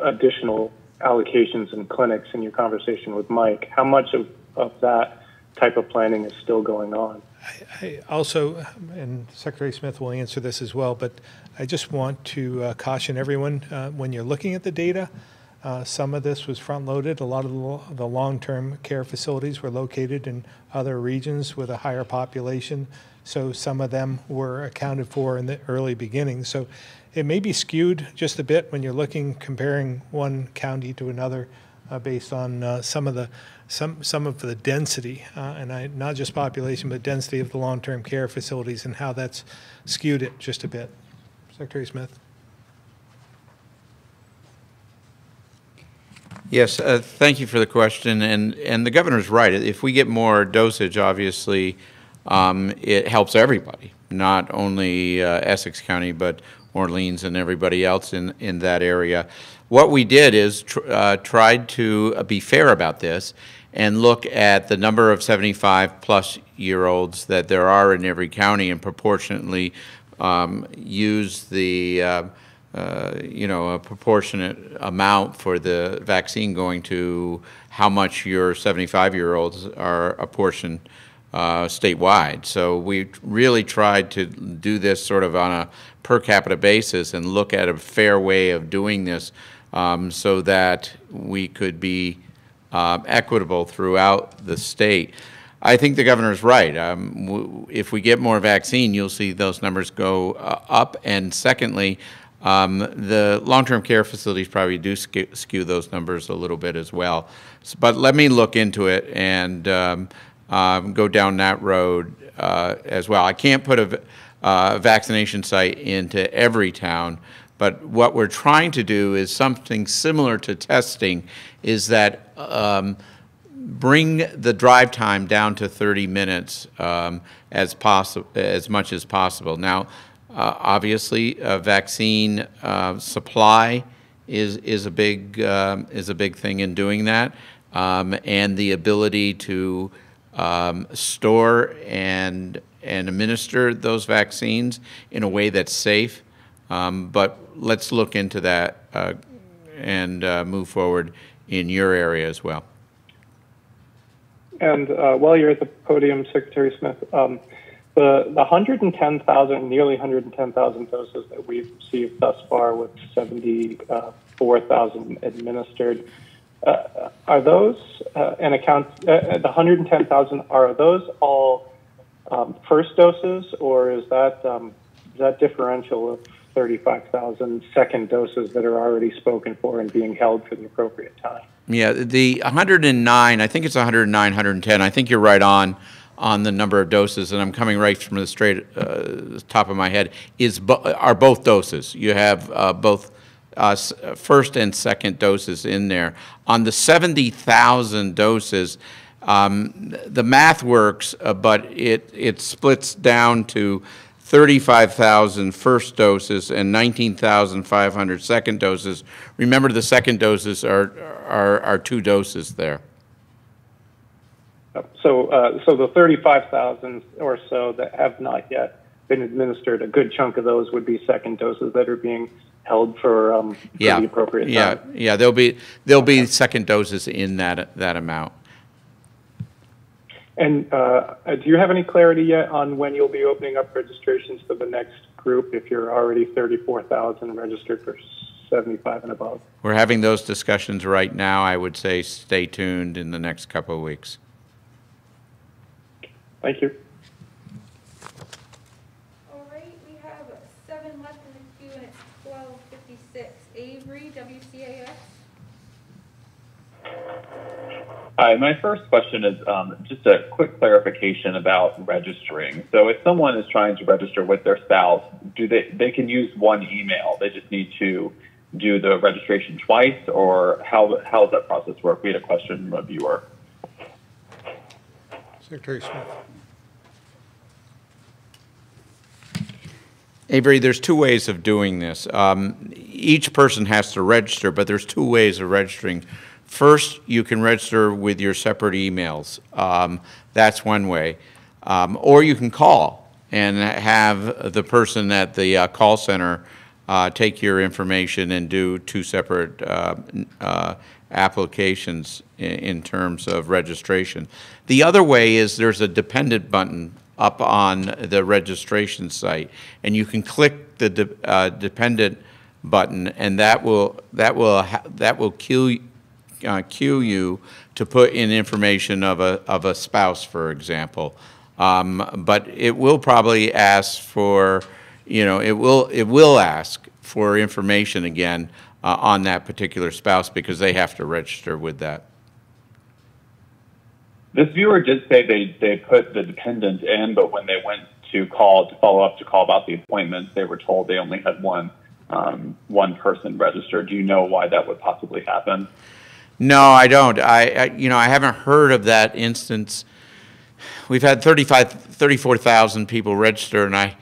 additional allocations and clinics in your conversation with Mike. How much of, of that type of planning is still going on? I also, and Secretary Smith will answer this as well, but I just want to uh, caution everyone uh, when you're looking at the data, uh, some of this was front loaded. A lot of the, the long term care facilities were located in other regions with a higher population. So some of them were accounted for in the early beginning. So it may be skewed just a bit when you're looking, comparing one county to another uh, based on uh, some of the some some of the density, uh, and I, not just population, but density of the long-term care facilities and how that's skewed it just a bit. Secretary Smith. Yes, uh, thank you for the question, and and the governor's right. If we get more dosage, obviously, um, it helps everybody, not only uh, Essex County, but Orleans and everybody else in in that area. What we did is tr uh, tried to be fair about this and look at the number of 75 plus year olds that there are in every county and proportionately um, use the uh, uh, you know a proportionate amount for the vaccine going to how much your 75 year olds are apportioned uh, statewide. So we really tried to do this sort of on a per capita basis and look at a fair way of doing this um, so that we could be um, equitable throughout the state. I think the governor's right. Um, if we get more vaccine, you'll see those numbers go uh, up. And secondly, um, the long-term care facilities probably do skew, skew, those numbers a little bit as well. So, but let me look into it and um, um, go down that road uh, as well. I can't put a uh, vaccination site into every town, but what we're trying to do is something similar to testing, is that um, bring the drive time down to 30 minutes um, as possi, as much as possible. Now, uh, obviously, uh, vaccine uh, supply is, is a big, um, is a big thing in doing that. Um, and the ability to um, store and, and administer those vaccines in a way that's safe. Um, but let's look into that uh, and uh, move forward in your area as well. And uh, while you're at the podium, Secretary Smith, um, the, the 110,000, nearly 110,000 doses that we've received thus far, with 74,000 administered, uh, are those uh, an account? Uh, the 110,000 are those all um, first doses, or is that um, is that differential of 35,000 second doses that are already spoken for and being held for the appropriate time? Yeah, the 109, I think it's 109, 110. I think you're right on on the number of doses, and I'm coming right from the straight uh, top of my head. Is bo are both doses? You have uh, both uh, first and second doses in there. On the 70,000 doses, um, the math works, uh, but it it splits down to 35,000 first doses and 19,500 second doses. Remember, the second doses are, are, are two doses there. So, uh, so the 35,000 or so that have not yet been administered, a good chunk of those would be second doses that are being held for, um, for yeah. the appropriate yeah. time. Yeah, there'll be there'll be second doses in that that amount. And uh, do you have any clarity yet on when you'll be opening up registrations for the next group if you're already 34,000 registered for 75 and above? We're having those discussions right now. I would say stay tuned in the next couple of weeks. Thank you. All right, we have seven left in the queue and it's twelve fifty-six. Avery, WCAX? Hi, my first question is um, just a quick clarification about registering. So, if someone is trying to register with their spouse, do they they can use one email? They just need to do the registration twice, or how how does that process work? We had a question from a viewer. Secretary Smith. Avery, there's two ways of doing this. Um, each person has to register, but there's two ways of registering. First, you can register with your separate emails. Um, that's one way. Um, or you can call and have the person at the uh, call center uh, take your information and do two separate uh, uh applications in, in terms of registration. The other way is there's a dependent button up on the registration site, and you can click the de uh, dependent button, and that will that will that will cue uh, cue you to put in information of a of a spouse, for example. Um, but it will probably ask for, you know, it will it will ask for information again uh, on that particular spouse because they have to register with that. This viewer did say they, they put the dependent in, but when they went to call to follow up to call about the appointment, they were told they only had one um, one person registered. Do you know why that would possibly happen? No, I don't. I, I you know I haven't heard of that instance. We've had 35, 34,000 people register, and I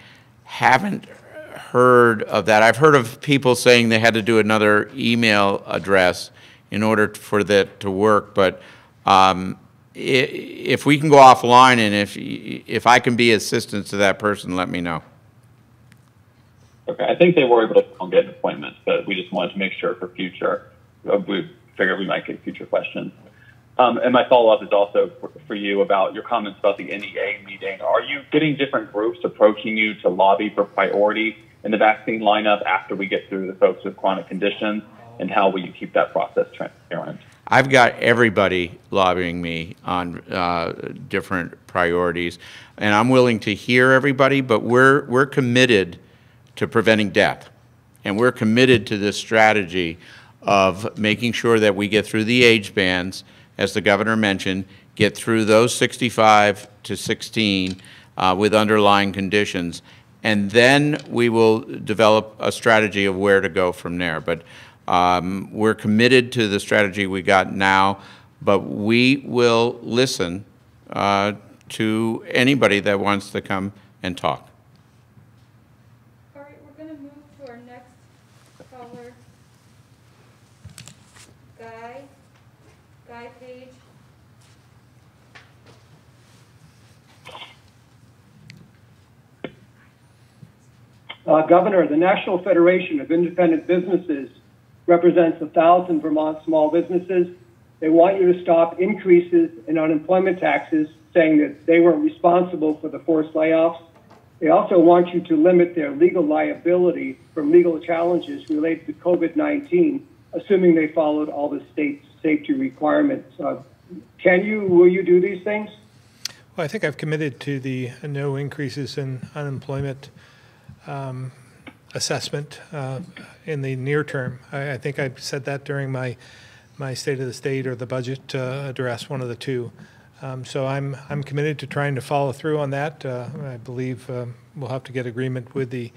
haven't heard of that. I've heard of people saying they had to do another email address in order for that to work, but um, if we can go offline and if, if I can be assistance to that person, let me know. Okay, I think they were able to get an appointment, but we just wanted to make sure for future. Uh, we figured we might get future questions. Um, and my follow-up is also for, for, you about your comments about the NGA meeting. Are you getting different groups approaching you to lobby for priority in the vaccine lineup after we get through the folks with chronic conditions? And how will you keep that process transparent? I've got everybody lobbying me on uh, different priorities, and I'm willing to hear everybody, but we're, we're committed to preventing death. And we're committed to this strategy of making sure that we get through the age bands, as the governor mentioned, get through those 65 to 16 uh, with underlying conditions, and then we will develop a strategy of where to go from there. But um, we're committed to the strategy we got now. But we will listen uh, to anybody that wants to come and talk. All right, we're gonna move to our next caller. Guy, Guy Page. Uh, Governor, the National Federation of Independent Businesses represents a thousand Vermont small businesses. They want you to stop increases in unemployment taxes, saying that they weren't responsible for the forced layoffs. They also want you to limit their legal liability from legal challenges related to COVID-19, assuming they followed all the state's safety requirements. Uh, can you, will you do these things? Well, I think I've committed to the no increases in unemployment um, assessment uh, in the near term. I, I think I said that during my my State of the State or the budget uh, address, one of the two. Um, so I'm I'm committed to trying to follow through on that. Uh, I believe um, we'll have to get agreement with the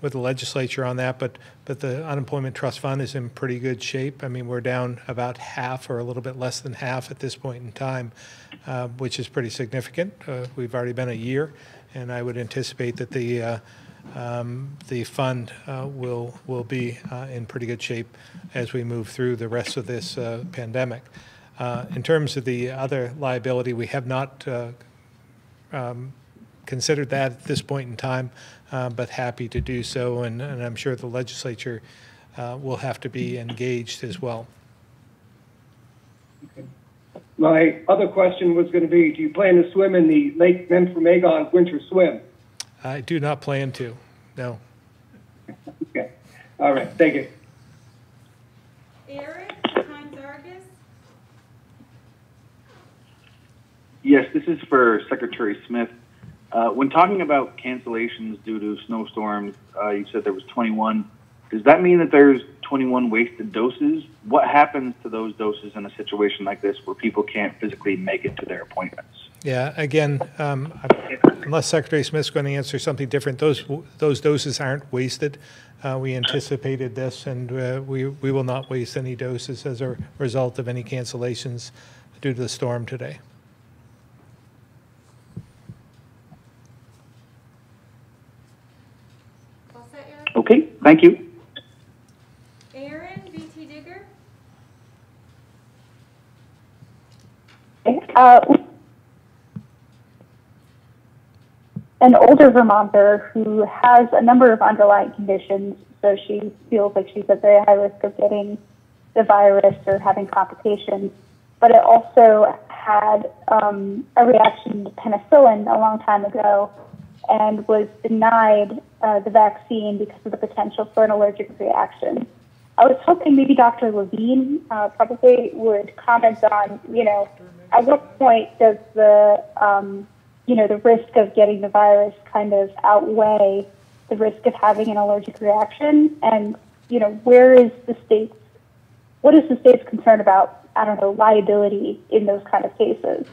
with the legislature on that, but but the unemployment trust fund is in pretty good shape. I mean, we're down about half or a little bit less than half at this point in time, uh, which is pretty significant. Uh, we've already been a year, and I would anticipate that the uh, um, the fund uh, will will be uh, in pretty good shape as we move through the rest of this uh, pandemic. Uh, in terms of the other liability, we have not uh, um, considered that at this point in time, uh, but happy to do so, and, and I'm sure the legislature will have to be engaged as well. My other question was going to be, do you plan to swim in the Lake Memphremagog Winter Swim? I do not plan to, no. Okay. All right. Thank you. Eric, Times Argus. Yes, this is for Secretary Smith. Uh, when talking about cancellations due to snowstorms, uh, you said there was 21. Does that mean that there's 21 wasted doses? What happens to those doses in a situation like this where people can't physically make it to their appointments? Yeah, again, um, unless Secretary Smith's going to answer something different, those those doses aren't wasted. Uh, we anticipated this, and uh, we we will not waste any doses as a result of any cancellations due to the storm today. All set, Eric? Okay, thank you. Uh, an older Vermonter who has a number of underlying conditions, so she feels like she's at very high risk of getting the virus or having complications. But it also had um, a reaction to penicillin a long time ago and was denied uh, the vaccine because of the potential for an allergic reaction. I was hoping maybe Dr. Levine uh, probably would comment on, you know, at what point does the, um, you know, the risk of getting the virus kind of outweigh the risk of having an allergic reaction? And, you know, where is the state's, what is the state's concern about, I don't know, liability in those kind of cases?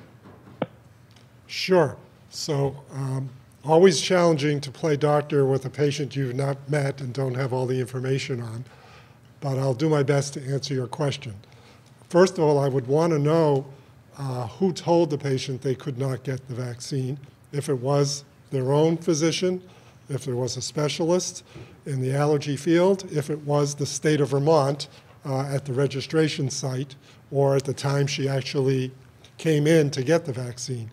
Sure. So, um, always challenging to play doctor with a patient you've not met and don't have all the information on, but I'll do my best to answer your question. First of all, I would want to know uh, who told the patient they could not get the vaccine, if it was their own physician, if there was a specialist in the allergy field, if it was the state of Vermont uh, at the registration site, or at the time she actually came in to get the vaccine.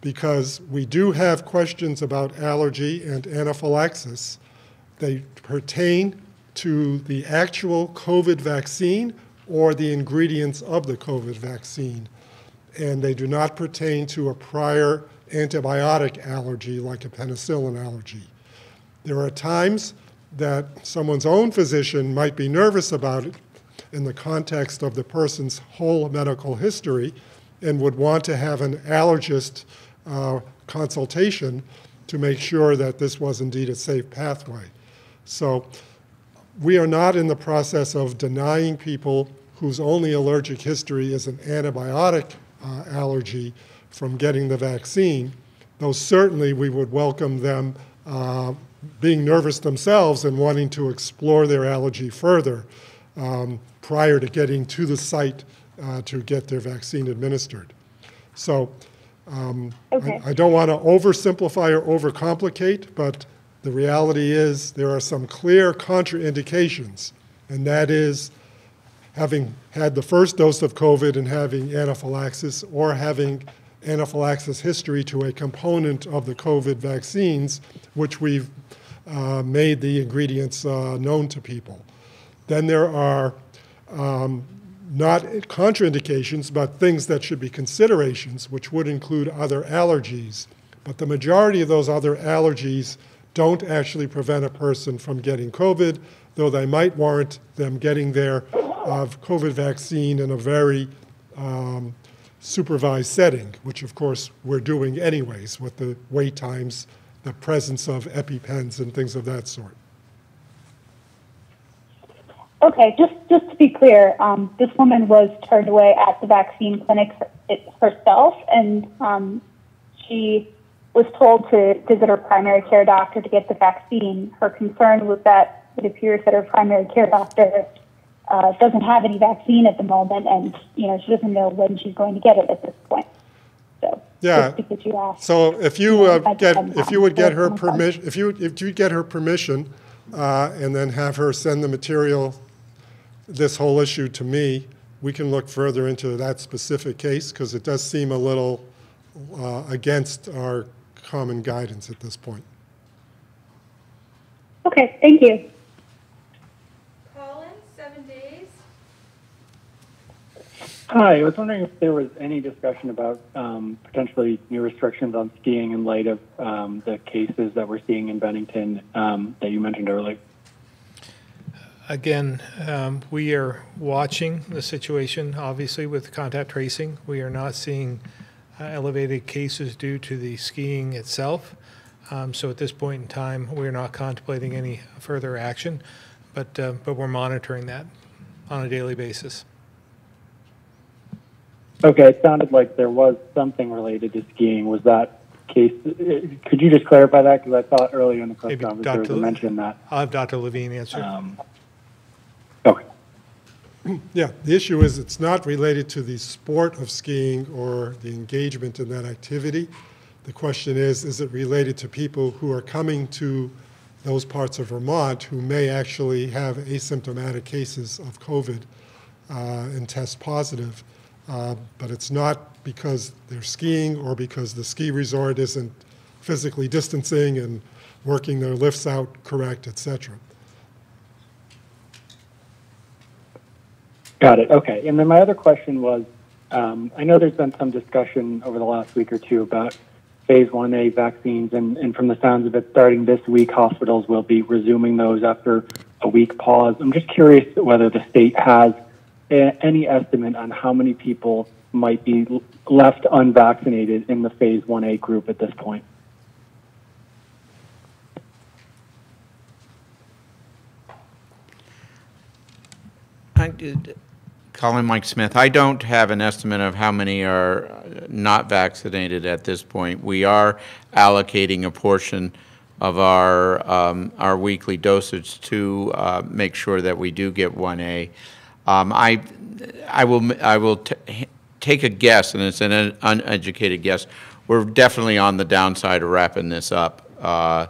Because we do have questions about allergy and anaphylaxis. They pertain to the actual COVID vaccine or the ingredients of the COVID vaccine. And they do not pertain to a prior antibiotic allergy like a penicillin allergy. There are times that someone's own physician might be nervous about it in the context of the person's whole medical history and would want to have an allergist uh, consultation to make sure that this was indeed a safe pathway. So we are not in the process of denying people whose only allergic history is an antibiotic uh, allergy from getting the vaccine, though certainly we would welcome them uh, being nervous themselves and wanting to explore their allergy further um, prior to getting to the site uh, to get their vaccine administered. So um, Okay. I, I don't want to oversimplify or overcomplicate, but the reality is there are some clear contraindications, and that is having had the first dose of COVID and having anaphylaxis, or having anaphylaxis history to a component of the COVID vaccines, which we've uh, made the ingredients uh, known to people. Then there are um, not contraindications, but things that should be considerations, which would include other allergies. But the majority of those other allergies don't actually prevent a person from getting COVID, though they might warrant them getting their uh, COVID vaccine in a very um, supervised setting, which of course we're doing anyways with the wait times, the presence of EpiPens and things of that sort. Okay, just, just to be clear, um, this woman was turned away at the vaccine clinic herself, and um, she was told to visit her primary care doctor to get the vaccine. Her concern was that it appears that her primary care doctor uh, doesn't have any vaccine at the moment, and you know she doesn't know when she's going to get it at this point. So Yeah. because you asked, So if you uh, get, if you would get her permission, if you, if you get her permission, uh, and then have her send the material, this whole issue to me, we can look further into that specific case, because it does seem a little uh, against our common guidance at this point. okay, thank you. Colin, seven days. Hi, I was wondering if there was any discussion about um, potentially new restrictions on skiing in light of um, the cases that we're seeing in Bennington um, that you mentioned earlier. Again, um, we are watching the situation, obviously, with contact tracing. We are not seeing uh, elevated cases due to the skiing itself. Um, So at this point in time, we're not contemplating any further action, but, uh, but we're monitoring that on a daily basis. Okay, it sounded like there was something related to skiing. Was that case? uh, Could you just clarify that? Because I thought earlier in the press Maybe conference there was a mention that. I'll have Dr. Levine answer. Um, Yeah, the issue is it's not related to the sport of skiing or the engagement in that activity. The question is, is it related to people who are coming to those parts of Vermont who may actually have asymptomatic cases of COVID uh, and test positive? Uh, But it's not because they're skiing or because the ski resort isn't physically distancing and working their lifts out correct, et cetera. Got it. Okay. And then my other question was, um, I know there's been some discussion over the last week or two about phase 1A vaccines, and, and from the sounds of it, starting this week, hospitals will be resuming those after a week pause. I'm just curious whether the state has a, any estimate on how many people might be left unvaccinated in the phase 1A group at this point. I did- Colin Mike Smith, I don't have an estimate of how many are not vaccinated at this point. We are allocating a portion of our, um, our weekly dosage to uh, make sure that we do get 1A. Um, I, I will, I will take a guess, and it's an un- uneducated guess. We're definitely on the downside of wrapping this up uh,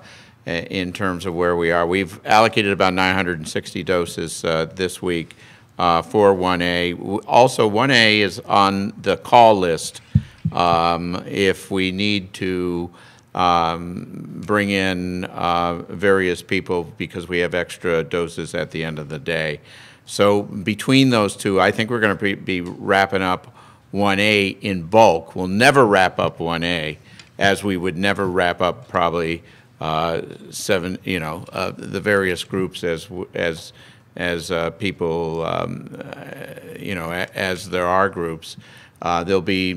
in terms of where we are. We've allocated about 960 doses uh, this week uh, for 1A. W- Also, 1A is on the call list um, if we need to um, bring in uh, various people because we have extra doses at the end of the day. So between those two, I think we're going to be wrapping up 1A in bulk. We'll never wrap up 1A, as we would never wrap up probably uh, seven, you know, uh, the various groups as, as, as uh, people, um, uh, you know, as there are groups. Uh, There'll be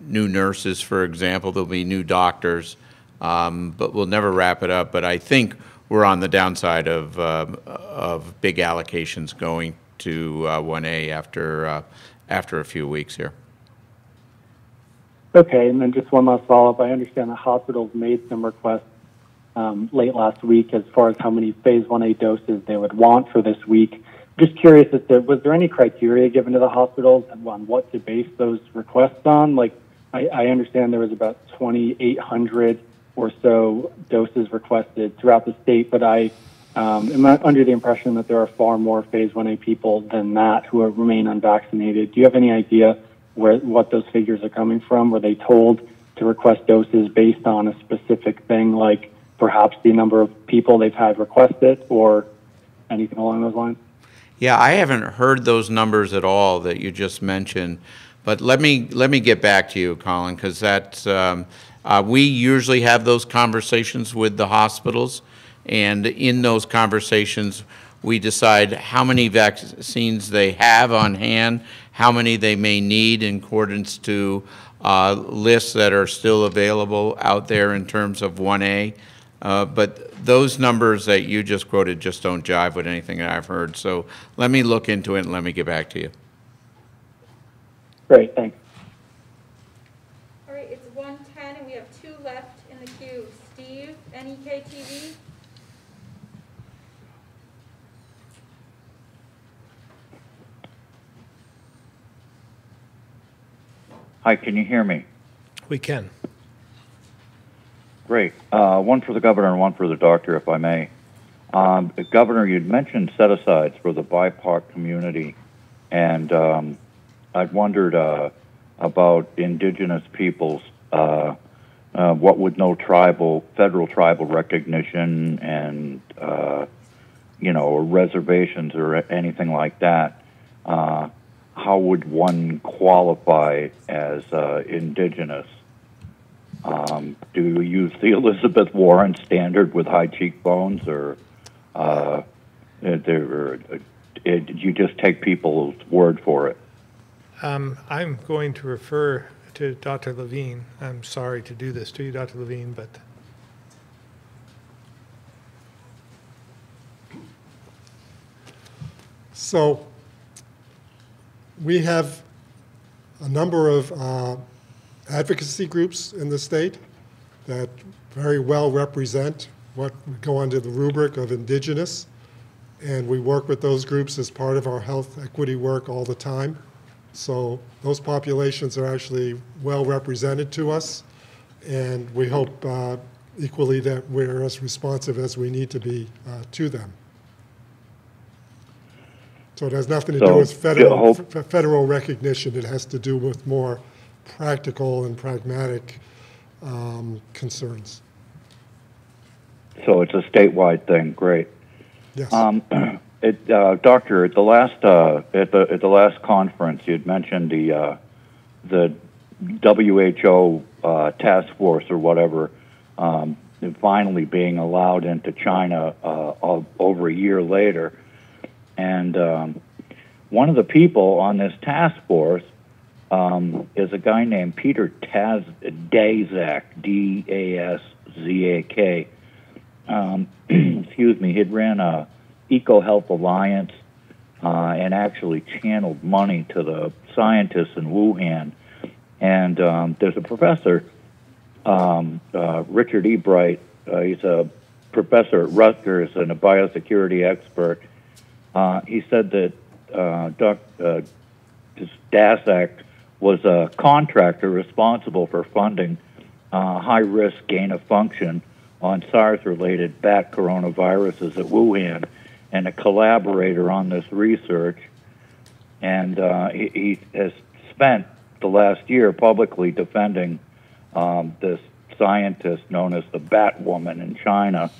new nurses, for example, there'll be new doctors, um, but we'll never wrap it up. But I think we're on the downside of, um, of big allocations going to uh, 1A after, uh, after a few weeks here. Okay, and then just one last follow-up. I understand the hospitals made some requests um, late last week as far as how many phase 1A doses they would want for this week. just curious as to was there any criteria given to the hospitals on what to base those requests on? Like, I, I understand there was about 2,800 or so doses requested throughout the state, but I um, am under the impression that there are far more Phase 1A people than that who are, remain unvaccinated. Do you have any idea where what those figures are coming from? Were they told to request doses based on a specific thing, like perhaps the number of people they've had request it, or anything along those lines? Yeah, I haven't heard those numbers at all that you just mentioned, but let me, let me get back to you, Colin, because that's, um, uh, we usually have those conversations with the hospitals, and in those conversations, we decide how many vaccines they have on hand, how many they may need in accordance to uh, lists that are still available out there in terms of 1A. Uh, But those numbers that you just quoted just don't jive with anything that I've heard. So let me look into it and let me get back to you. Great, thanks. All right, it's one ten and we have two left in the queue. Steve, NEK TV? Hi, can you hear me? We can. Great. Uh, one for the governor and one for the doctor, if I may. Um, governor, you'd mentioned set asides for the BIPOC community, and um, I'd wondered uh, about indigenous peoples. Uh, uh, what would no tribal, federal tribal recognition and, uh, you know, reservations or anything like that, uh, how would one qualify as indigenous? Um, do you use the Elizabeth Warren standard with high cheekbones, or uh, there, uh, did you just take people's word for it? Um, I'm going to refer to Dr. Levine. I'm sorry to do this to you, Dr. Levine, but So we have a number of uh, advocacy groups in the state that very well represent what would go under the rubric of indigenous. And we work with those groups as part of our health equity work all the time. So those populations are actually well represented to us. And we hope uh, equally that we're as responsive as we need to be uh, to them. So it has nothing to do with federal, federal recognition. It has to do with more practical and pragmatic um, concerns. So it's a statewide thing. Great. Yes. Um, it, uh, doctor, at the last uh, at the at the last conference, you had mentioned the uh, the WHO uh, task force or whatever um, finally being allowed into China uh, over a year later, and um, one of the people on this task force um, is a guy named Peter Taz Daszak, D A S Z A K. Um, excuse me, he'd ran a EcoHealth Alliance uh, and actually channeled money to the scientists in Wuhan. And um, there's a professor, um, uh, Richard E. Bright. Uh, he's a professor at Rutgers and a biosecurity expert. Uh, he said that uh, Dr. Uh, Daszak was a contractor responsible for funding uh, high risk gain of function on SARS related bat coronaviruses at Wuhan and a collaborator on this research. And uh, he, he has spent the last year publicly defending um, this scientist known as the Bat Woman in China.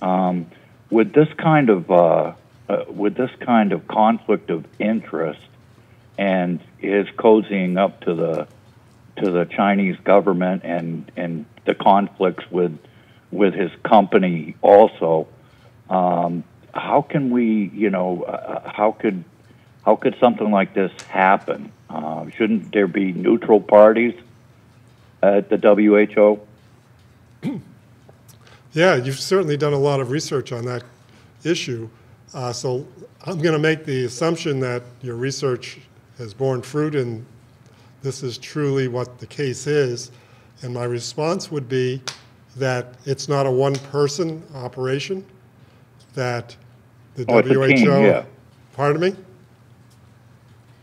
Um, with this kind of uh, uh, with this kind of conflict of interest and his cozying up to the to the Chinese government and and the conflicts with with his company also. Um, how can we, you know, uh, how could how could something like this happen? Uh, shouldn't there be neutral parties at the WHO? Yeah, you've certainly done a lot of research on that issue. Uh, so I'm going to make the assumption that your research has borne fruit and this is truly what the case is. And my response would be that it's not a one person operation, that the Oh, it's a WHO team, yeah. Pardon me?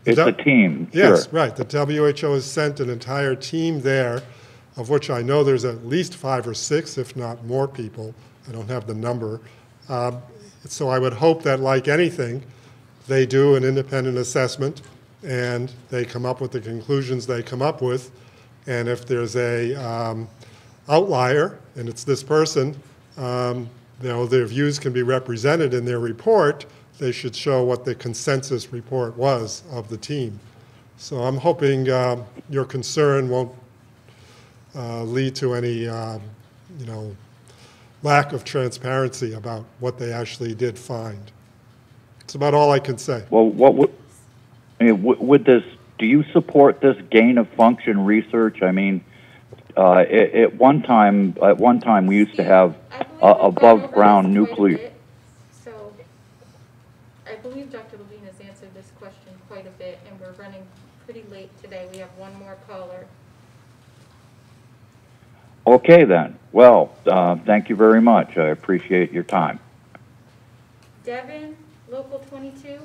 It's a team, Yes, sure. right. The WHO has sent an entire team there, of which I know there's at least five or six, if not more people. I don't have the number. Um, So I would hope that, like anything, they do an independent assessment and they come up with the conclusions they come up with. And if there's a um, outlier, and it's this person, um, you know, their views can be represented in their report, they should show what the consensus report was of the team. So I'm hoping um, your concern won't uh, lead to any, um, you know, lack of transparency about what they actually did find. It's about all I can say. Well, what would, I mean, would- would this, do you support this gain of function research? I mean, uh, at, at one time, at one time, we used to have uh, above ground nuclear. So I believe Dr. Levine has answered this question quite a bit, and we're running pretty late today. We have one more caller. Okay, then. Well, uh, thank you very much. I appreciate your time. Devin, Local 22?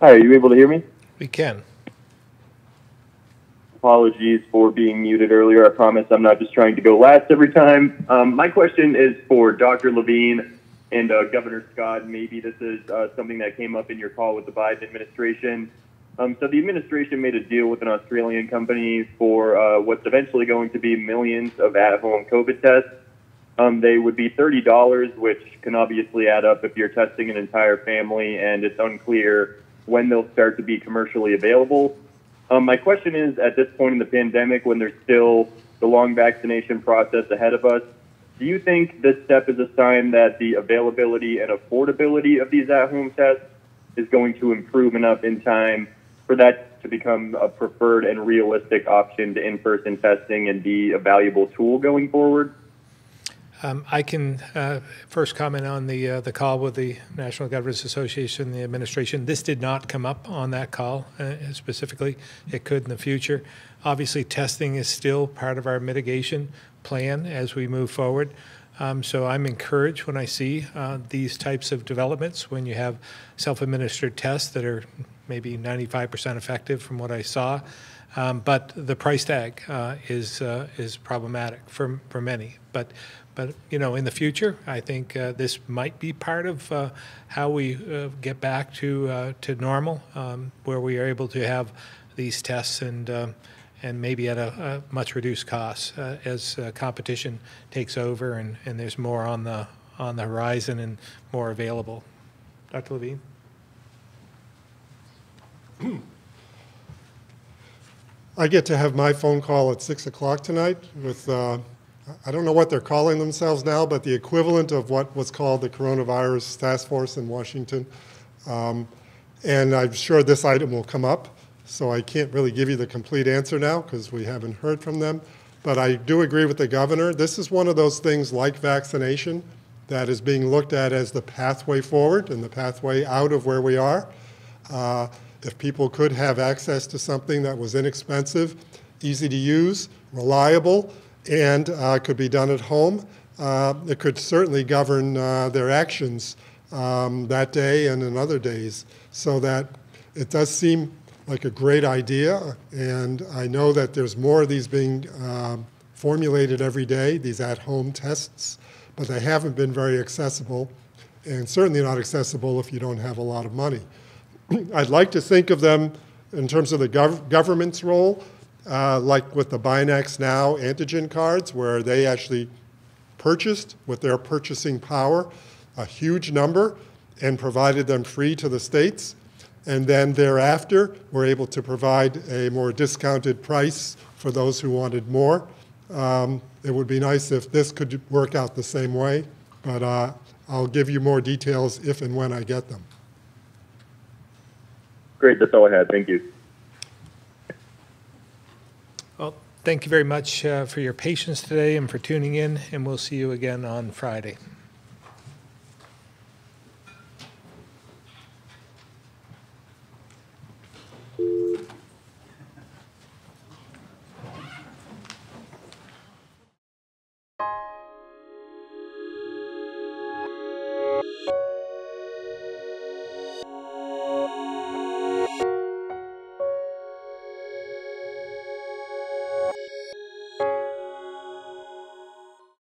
Hi, are you able to hear me? We can. Apologies for being muted earlier. I promise I'm not just trying to go last every time. Um, my question is for Dr. Levine and uh, Governor Scott. Maybe this is uh, something that came up in your call with the Biden administration. Um, so the administration made a deal with an Australian company for uh, what's eventually going to be millions of at-home COVID tests. Um, they would be $30, which can obviously add up if you're testing an entire family, and it's unclear when they'll start to be commercially available. Um, my question is, at this point in the pandemic, when there's still the long vaccination process ahead of us, do you think this step is a sign that the availability and affordability of these at-home tests is going to improve enough in time for that to become a preferred and realistic option to in-person testing and be a valuable tool going forward? Um, I can uh, first comment on the uh, the call with the National Governors Association, the administration. This did not come up on that call uh, specifically. It could in the future. Obviously, testing is still part of our mitigation plan as we move forward. Um, so I'm encouraged when I see uh, these types of developments. When you have self-administered tests that are maybe 95% effective, from what I saw. Um, but the price tag uh, is uh, is problematic for for many. But but you know, in the future, I think uh, this might be part of uh, how we uh, get back to uh, to normal, um, where we are able to have these tests and um, and maybe at a, a much reduced cost uh, as uh, competition takes over and, and there's more on the on the horizon and more available. Dr. Levine. I get to have my phone call at 6 o'clock tonight with, uh, I don't know what they're calling themselves now, but the equivalent of what was called the Coronavirus Task Force in Washington. Um, and I'm sure this item will come up, so I can't really give you the complete answer now because we haven't heard from them. But I do agree with the governor. This is one of those things like vaccination that is being looked at as the pathway forward and the pathway out of where we are. Uh, if people could have access to something that was inexpensive, easy to use, reliable, and uh, could be done at home, uh, it could certainly govern uh, their actions um, that day and in other days. So that it does seem like a great idea, and I know that there's more of these being um, formulated every day, these at-home tests, but they haven't been very accessible, and certainly not accessible if you don't have a lot of money. I'd like to think of them in terms of the gov government's role, uh, like with the BinaxNOW antigen cards, where they actually purchased with their purchasing power a huge number and provided them free to the states. And then thereafter, were able to provide a more discounted price for those who wanted more. Um, it would be nice if this could work out the same way, but uh, I'll give you more details if and when I get them. Great, that's all I had. Thank you. Well, thank you very much uh, for your patience today and for tuning in, and we'll see you again on Friday.